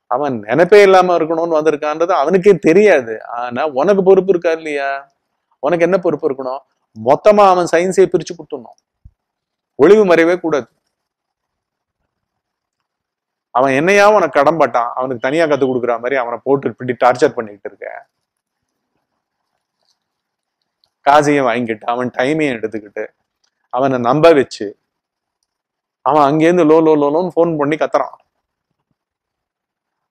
அவன் நினைப்பே இல்லாம இருக்கணும்னு வந்திருக்கான்றது அவனுக்கே தெரியாது. ஆனா உனக்கு பொறுப்பு இருக்கா இல்லையா? உனக்கு என்ன பொறுப்பு இருக்கணும்? மொத்தமா அவன் சயின்ஸை பிரிச்சு கொடுத்துடணும். ஒளிவு மறைவே கூடாது. அவன் என்னையா உனக்கு கடம்பட்டான் அவனுக்கு தனியா கத்து கொடுக்குற மாதிரி அவனை போட்டு இப்படி டார்ச்சர் பண்ணிட்டு இருக்க. காசையும் வாங்கிட்டு அவன் டைமையும் எடுத்துக்கிட்டு அவனை நம்ப வச்சு அவன் அங்கேருந்து லோ லோ லோ லோன்னு ஃபோன் பண்ணி கத்துறான்.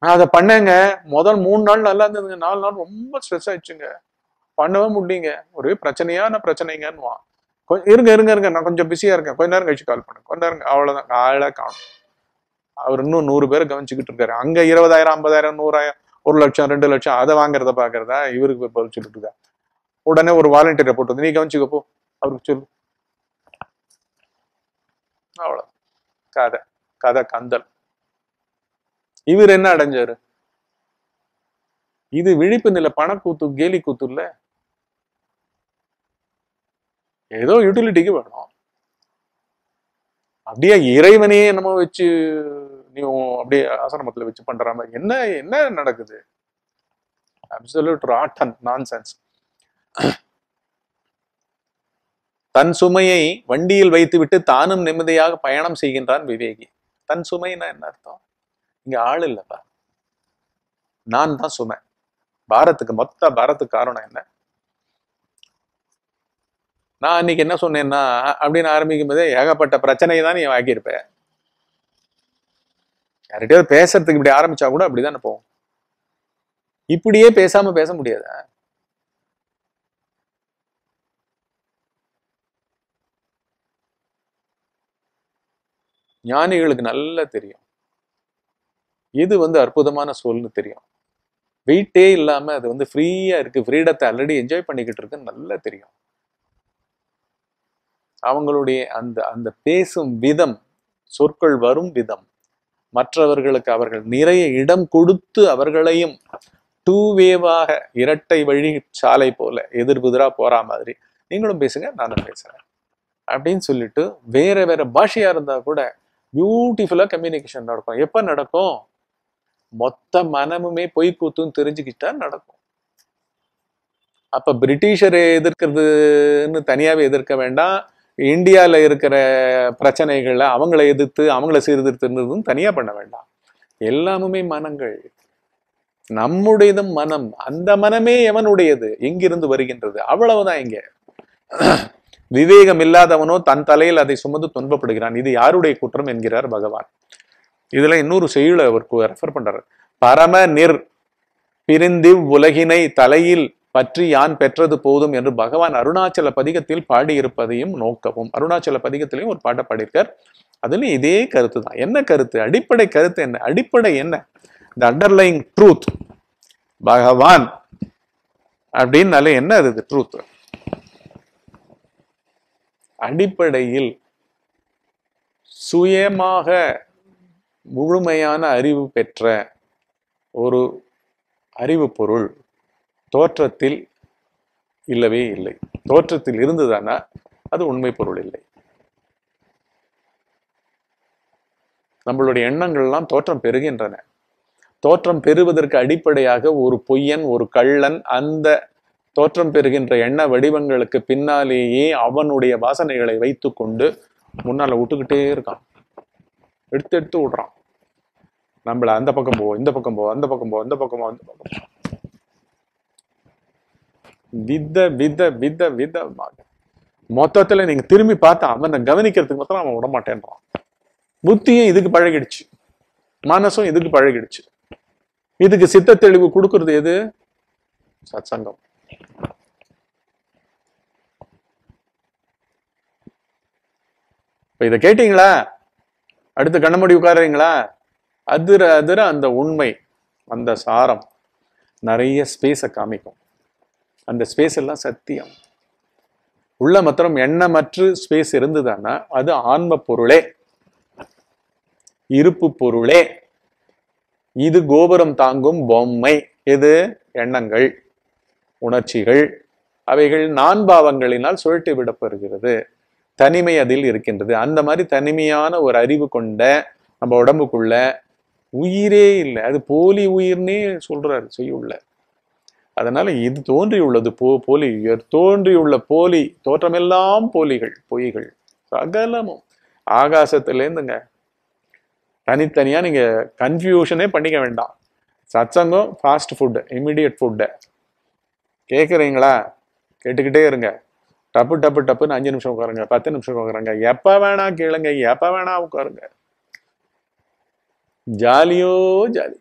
நான் அதை பண்ணேங்க. முதல் மூணு நாள் நல்லா இருந்ததுங்க. நாலு நாள் ரொம்ப ஸ்ட்ரெஸ் ஆயிடுச்சுங்க. பண்ணவே முடியுங்க ஒரே பிரச்சனையான பிரச்சனைங்கன்னுவான். இருங்க இருங்க இருங்க. நான் கொஞ்சம் பிஸியா இருக்கேன். கொஞ்ச நேரம் கழிச்சு கால் பண்ணேன் கொஞ்ச நேரம் அவ்வளவுதான். காலை காணும். அவர் இன்னும் நூறு பேரை கவனிச்சுக்கிட்டு இருக்காரு. அங்க இருபதாயிரம் ஐம்பதாயிரம் நூறாயிரம் ஒரு லட்சம் ரெண்டு லட்சம் அதை வாங்குறத பாக்குறதா இவருக்கு போய் பதில் சொல்லிட்டு இருக்கா உடனே ஒரு வாலண்டியரை போட்டு வந்து நீ கவனிச்சுக்க போ. அவருக்கு சொல்லு. அவ்வளோ கதை. கதை கந்தல். இவர் என்ன அடைஞ்சாரு? இது விழிப்பு நிலை பணக்கூத்து கேலி கூத்து இல்ல? ஏதோ யூட்டிலிட்டிக்கு வேணும் அப்படியே இறைவனையே நம்ம வச்சு நீ அப்படியே ஆசிரமத்துல வச்சு பண்ற மாதிரி. என்ன என்ன நடக்குது? அப்சல்யூட் ராட்டன் நான்சென்ஸ் தன் சுமையை வண்டியில் வைத்துவிட்டு தானும் நிம்மதியாக பயணம் செய்கின்றான் விவேகி. தன் சுமைனா என்ன அர்த்தம்? இங்க ஆள் இல்லப்பா. நான் தான் சுமை. பாரத்துக்கு மொத்த பாரத்துக்கு காரணம் என்ன? நான் அன்னைக்கு என்ன சொன்னேன்னா அப்படின்னு ஆரம்பிக்கும் போதே ஏகப்பட்ட பிரச்சனையை தான் நீ ஆக்கியிருப்பேன் யார்கிட்டயாவது பேசுறதுக்கு இப்படி ஆரம்பிச்சா கூட அப்படிதானே போகும். இப்படியே பேசாம பேச முடியாது? ஞானிகளுக்கு நல்லா தெரியும். இது வந்து அற்புதமான சொல்னு தெரியும். வெயிட்டே இல்லாம அது வந்து ஃப்ரீயா இருக்கு ஃப்ரீடத்தை ஆல்ரெடி என்ஜாய் பண்ணிக்கிட்டு இருக்குன்னு நல்லா தெரியும். அவங்களுடைய அந்த அந்த பேசும் விதம் சொற்கள் வரும் விதம் மற்றவர்களுக்கு அவர்கள் நிறைய இடம் கொடுத்து அவர்களையும் டூ வேவாக இரட்டை வழி சாலை போல எதிர்புதிரா போற மாதிரி. நீங்களும் பேசுங்க நானும் பேசுறேன். அப்படின்னு சொல்லிட்டு வேற வேற பாஷையா இருந்தா கூட பியூட்டிஃபுல்லா கம்யூனிகேஷன் நடக்கும். எப்ப நடக்கும்? மொத்த மனமுமே பொய் கூத்தும் தெரிஞ்சுக்கிட்டா நடக்கும். அப்ப பிரிட்டிஷரை எதிர்க்கிறதுன்னு தனியாவே எதிர்க்க வேண்டாம். இந்தியாவில் இருக்கிற பிரச்சனைகளை அவங்கள எதிர்த்து அவங்கள சீர்திருத்தினதும் தனியாக பண்ண வேண்டாம். எல்லாமுமே மனங்கள். நம்முடையதும் மனம். அந்த மனமே எவனுடையது? எங்கிருந்து வருகின்றது? அவ்வளவுதான் இங்க. விவேகம் இல்லாதவனோ தன் தலையில் அதை சுமந்து துன்பப்படுகிறான். இது யாருடைய குற்றம் என்கிறார் பகவான். இதுல இன்னொரு செய்யுளை அவர் ரெஃபர் பண்றாரு. பரம நிர் பிரிந்திவ் உலகினை தலையில் பற்றி யான் பெற்றது போதும் என்று பகவான் அருணாச்சல பதிகத்தில் பாடியிருப்பதையும் நோக்கவும். அருணாச்சல பதிகத்திலையும் ஒரு பாட்டை பாடியிருக்கார். அதுலயும் இதே கருத்து தான். என்ன கருத்து? அடிப்படை கருத்து என்ன? அடிப்படை என்ன? இந்த அண்டர்லைங் ட்ரூத் பகவான் அப்படின்னாலே என்ன அது? ட்ரூத் அடிப்படையில் சுயமாக முழுமையான அறிவு பெற்ற ஒரு அறிவு பொருள் தோற்றத்தில் இல்லவே இல்லை. தோற்றத்தில் இருந்ததானா? அது உண்மை பொருள் இல்லை. நம்மளுடைய எண்ணங்கள்லாம் தோற்றம் பெறுகின்றன. தோற்றம் பெறுவதற்கு அடிப்படையாக ஒரு பொய்யன் ஒரு கள்ளன் அந்த தோற்றம் பெறுகின்ற எண்ண வடிவங்களுக்கு பின்னாலேயே அவனுடைய வாசனைகளை வைத்துக்கொண்டு முன்னால விட்டுக்கிட்டே இருக்கான். எடுத்து எடுத்து விடுறான். நம்மள அந்த பக்கம் போ இந்த பக்கம் போ அந்த பக்கம் போ அந்த பக்கம் போ அந்த பக்கம் வித வித வித வித மொத்தத்துல நீங்க திரும்பி பார்த்தா அவனை கவனிக்கிறதுக்கு மொத்தம் அவன் விட மாட்டேன்றான் புத்தியும் இதுக்கு பழகிடுச்சு. மனசும் இதுக்கு பழகிடுச்சு. இதுக்கு சித்த தெளிவு கொடுக்கறது எது? சத்சங்கம். இப்ப இதை கேட்டீங்களா? அடுத்து கண்ணமடி உட்காருறீங்களா? அதிர அதிர அந்த உண்மை அந்த சாரம் நிறைய ஸ்பேஸை காமிக்கும். அந்த ஸ்பேஸ் எல்லாம் சத்தியம். உள்ள மாத்திரம் எண்ணமற்று ஸ்பேஸ் இருந்ததுன்னா அது ஆன்ம பொருளே. இருப்பு பொருளே. இது கோபுரம் தாங்கும் பொம்மை. இது எண்ணங்கள் உணர்ச்சிகள். அவைகள் நான்பாவங்களினால் சுழட்டி விடப்படுகிறது. தனிமை அதில் இருக்கின்றது. அந்த மாதிரி தனிமையான ஒரு அறிவு கொண்ட நம்ம உடம்புக்குள்ள உயிரே இல்லை. அது போலி உயிர்னே சொல்றாரு செய்யுள்ள. அதனால இது தோன்றியுள்ளது போ போலி தோன்றியுள்ள போலி தோற்றமெல்லாம் போலிகள் பொய்கள் சகலமும். ஆகாசத்துலேருந்துங்க தனித்தனியா நீங்க கன்ஃபியூஷனே பண்ணிக்க வேண்டாம். சத்சங்கம் ஃபாஸ்ட் ஃபுட்டு இமிடியட் ஃபுட்டு கேட்குறீங்களா கேட்டுக்கிட்டே இருங்க. டப்பு டப்பு டப்புன்னு அஞ்சு நிமிஷம் உட்காருங்க பத்து நிமிஷம் உட்காருங்க. எப்போ வேணா கேளுங்க எப்போ வேணா உட்காருங்க. ஜாலியோ ஜாலி.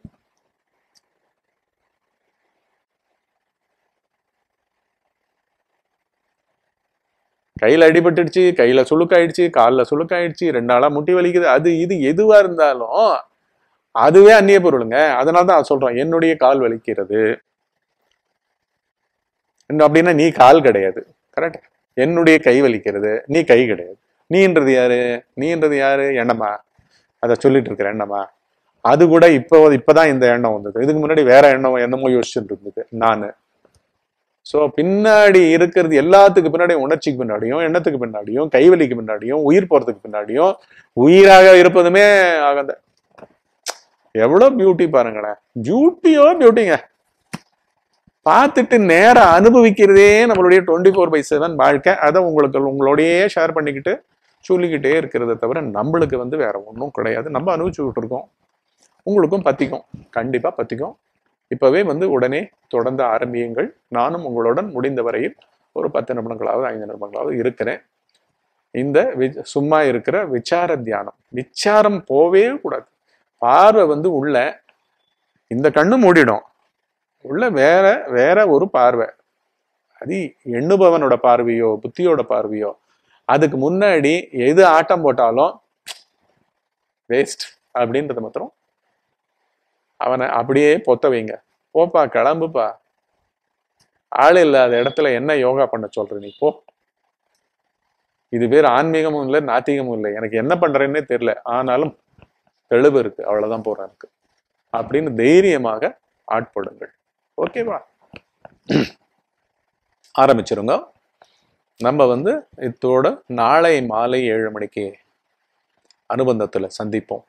கையில அடிபட்டுடுச்சு கையில சுழுக்காயிடுச்சு காலில் சுழுக்காயிடுச்சு ரெண்டு நாளாக முட்டி வலிக்குது. அது இது எதுவா இருந்தாலும் அதுவே அந்நிய பொருளுங்க. அதனால தான் சொல்கிறோம் என்னுடைய கால் வலிக்கிறது. அப்படின்னா நீ கால் கிடையாது. கரெக்ட் என்னுடைய கை வலிக்கிறது நீ கை கிடையாது. நீன்றது யாரு? நீன்றது யாரு? எண்ணமா? அதை சொல்லிட்டு இருக்கிற எண்ணமா? அது கூட இப்போ இப்பதான் இந்த எண்ணம் வந்தது. இதுக்கு முன்னாடி வேற எண்ணம் என்னமோ யோசிச்சுட்டு இருந்தது நானு. ஸோ பின்னாடி இருக்கிறது எல்லாத்துக்கு பின்னாடியும் உணர்ச்சிக்கு பின்னாடியும் எண்ணத்துக்கு பின்னாடியும் கைவலிக்கு பின்னாடியும் உயிர் போகிறதுக்கு பின்னாடியும் உயிராக இருப்பதுமே ஆகந்த. எவ்வளோ பியூட்டி பாருங்களேன். பியூட்டியோ பியூட்டிங்க பார்த்துட்டு நேரம் அனுபவிக்கிறதே நம்மளுடைய டுவெண்ட்டி ஃபோர் பை செவன் வாழ்க்கை. அதை உங்களுக்கு உங்களோடையே ஷேர் பண்ணிக்கிட்டு சொல்லிக்கிட்டே இருக்கிறத தவிர நம்மளுக்கு வந்து வேற ஒன்றும் கிடையாது. நம்ம அனுபவிச்சுக்கிட்டு இருக்கோம். உங்களுக்கும் பத்திக்கும். கண்டிப்பாக பத்திக்கும். இப்போவே வந்து உடனே தொடர்ந்து ஆரம்பியுங்கள். நானும் உங்களுடன் முடிந்த வரையில் ஒரு பத்து நிமிடங்களாவது ஐந்து நிமிடங்களாவது இருக்கிறேன். இந்த வி- சும்மா இருக்கிற விசார தியானம். விச்சாரம் போவே கூடாது. பார்வை வந்து உள்ள இந்த கண்ணு மூடிடும். உள்ள வேற வேற ஒரு பார்வை. அது எண்ணுபவனோட பார்வையோ புத்தியோட பார்வையோ அதுக்கு முன்னாடி எது ஆட்டம் போட்டாலும் வேஸ்ட் அப்படின்றத மாத்திரம் அவனை அப்படியே பொத்த வைங்க. போப்பா கிளம்புப்பா. ஆள் இல்லாத இடத்துல என்ன யோகா பண்ண சொல்ற நீ? போ. இது பேர் ஆன்மீகமும் இல்லை நாத்திகமும் இல்லை. எனக்கு என்ன பண்றேன்னே தெரியல. ஆனாலும் தெளிவு இருக்கு. அவ்வளவுதான் போறேன் எனக்கு. அப்படின்னு தைரியமாக ஆட்படுங்கள். ஓகேவா? ஆரம்பிச்சிருங்க. நம்ம வந்து இத்தோட நாளை மாலை ஏழு மணிக்கு அனுபந்தத்துல சந்திப்போம்.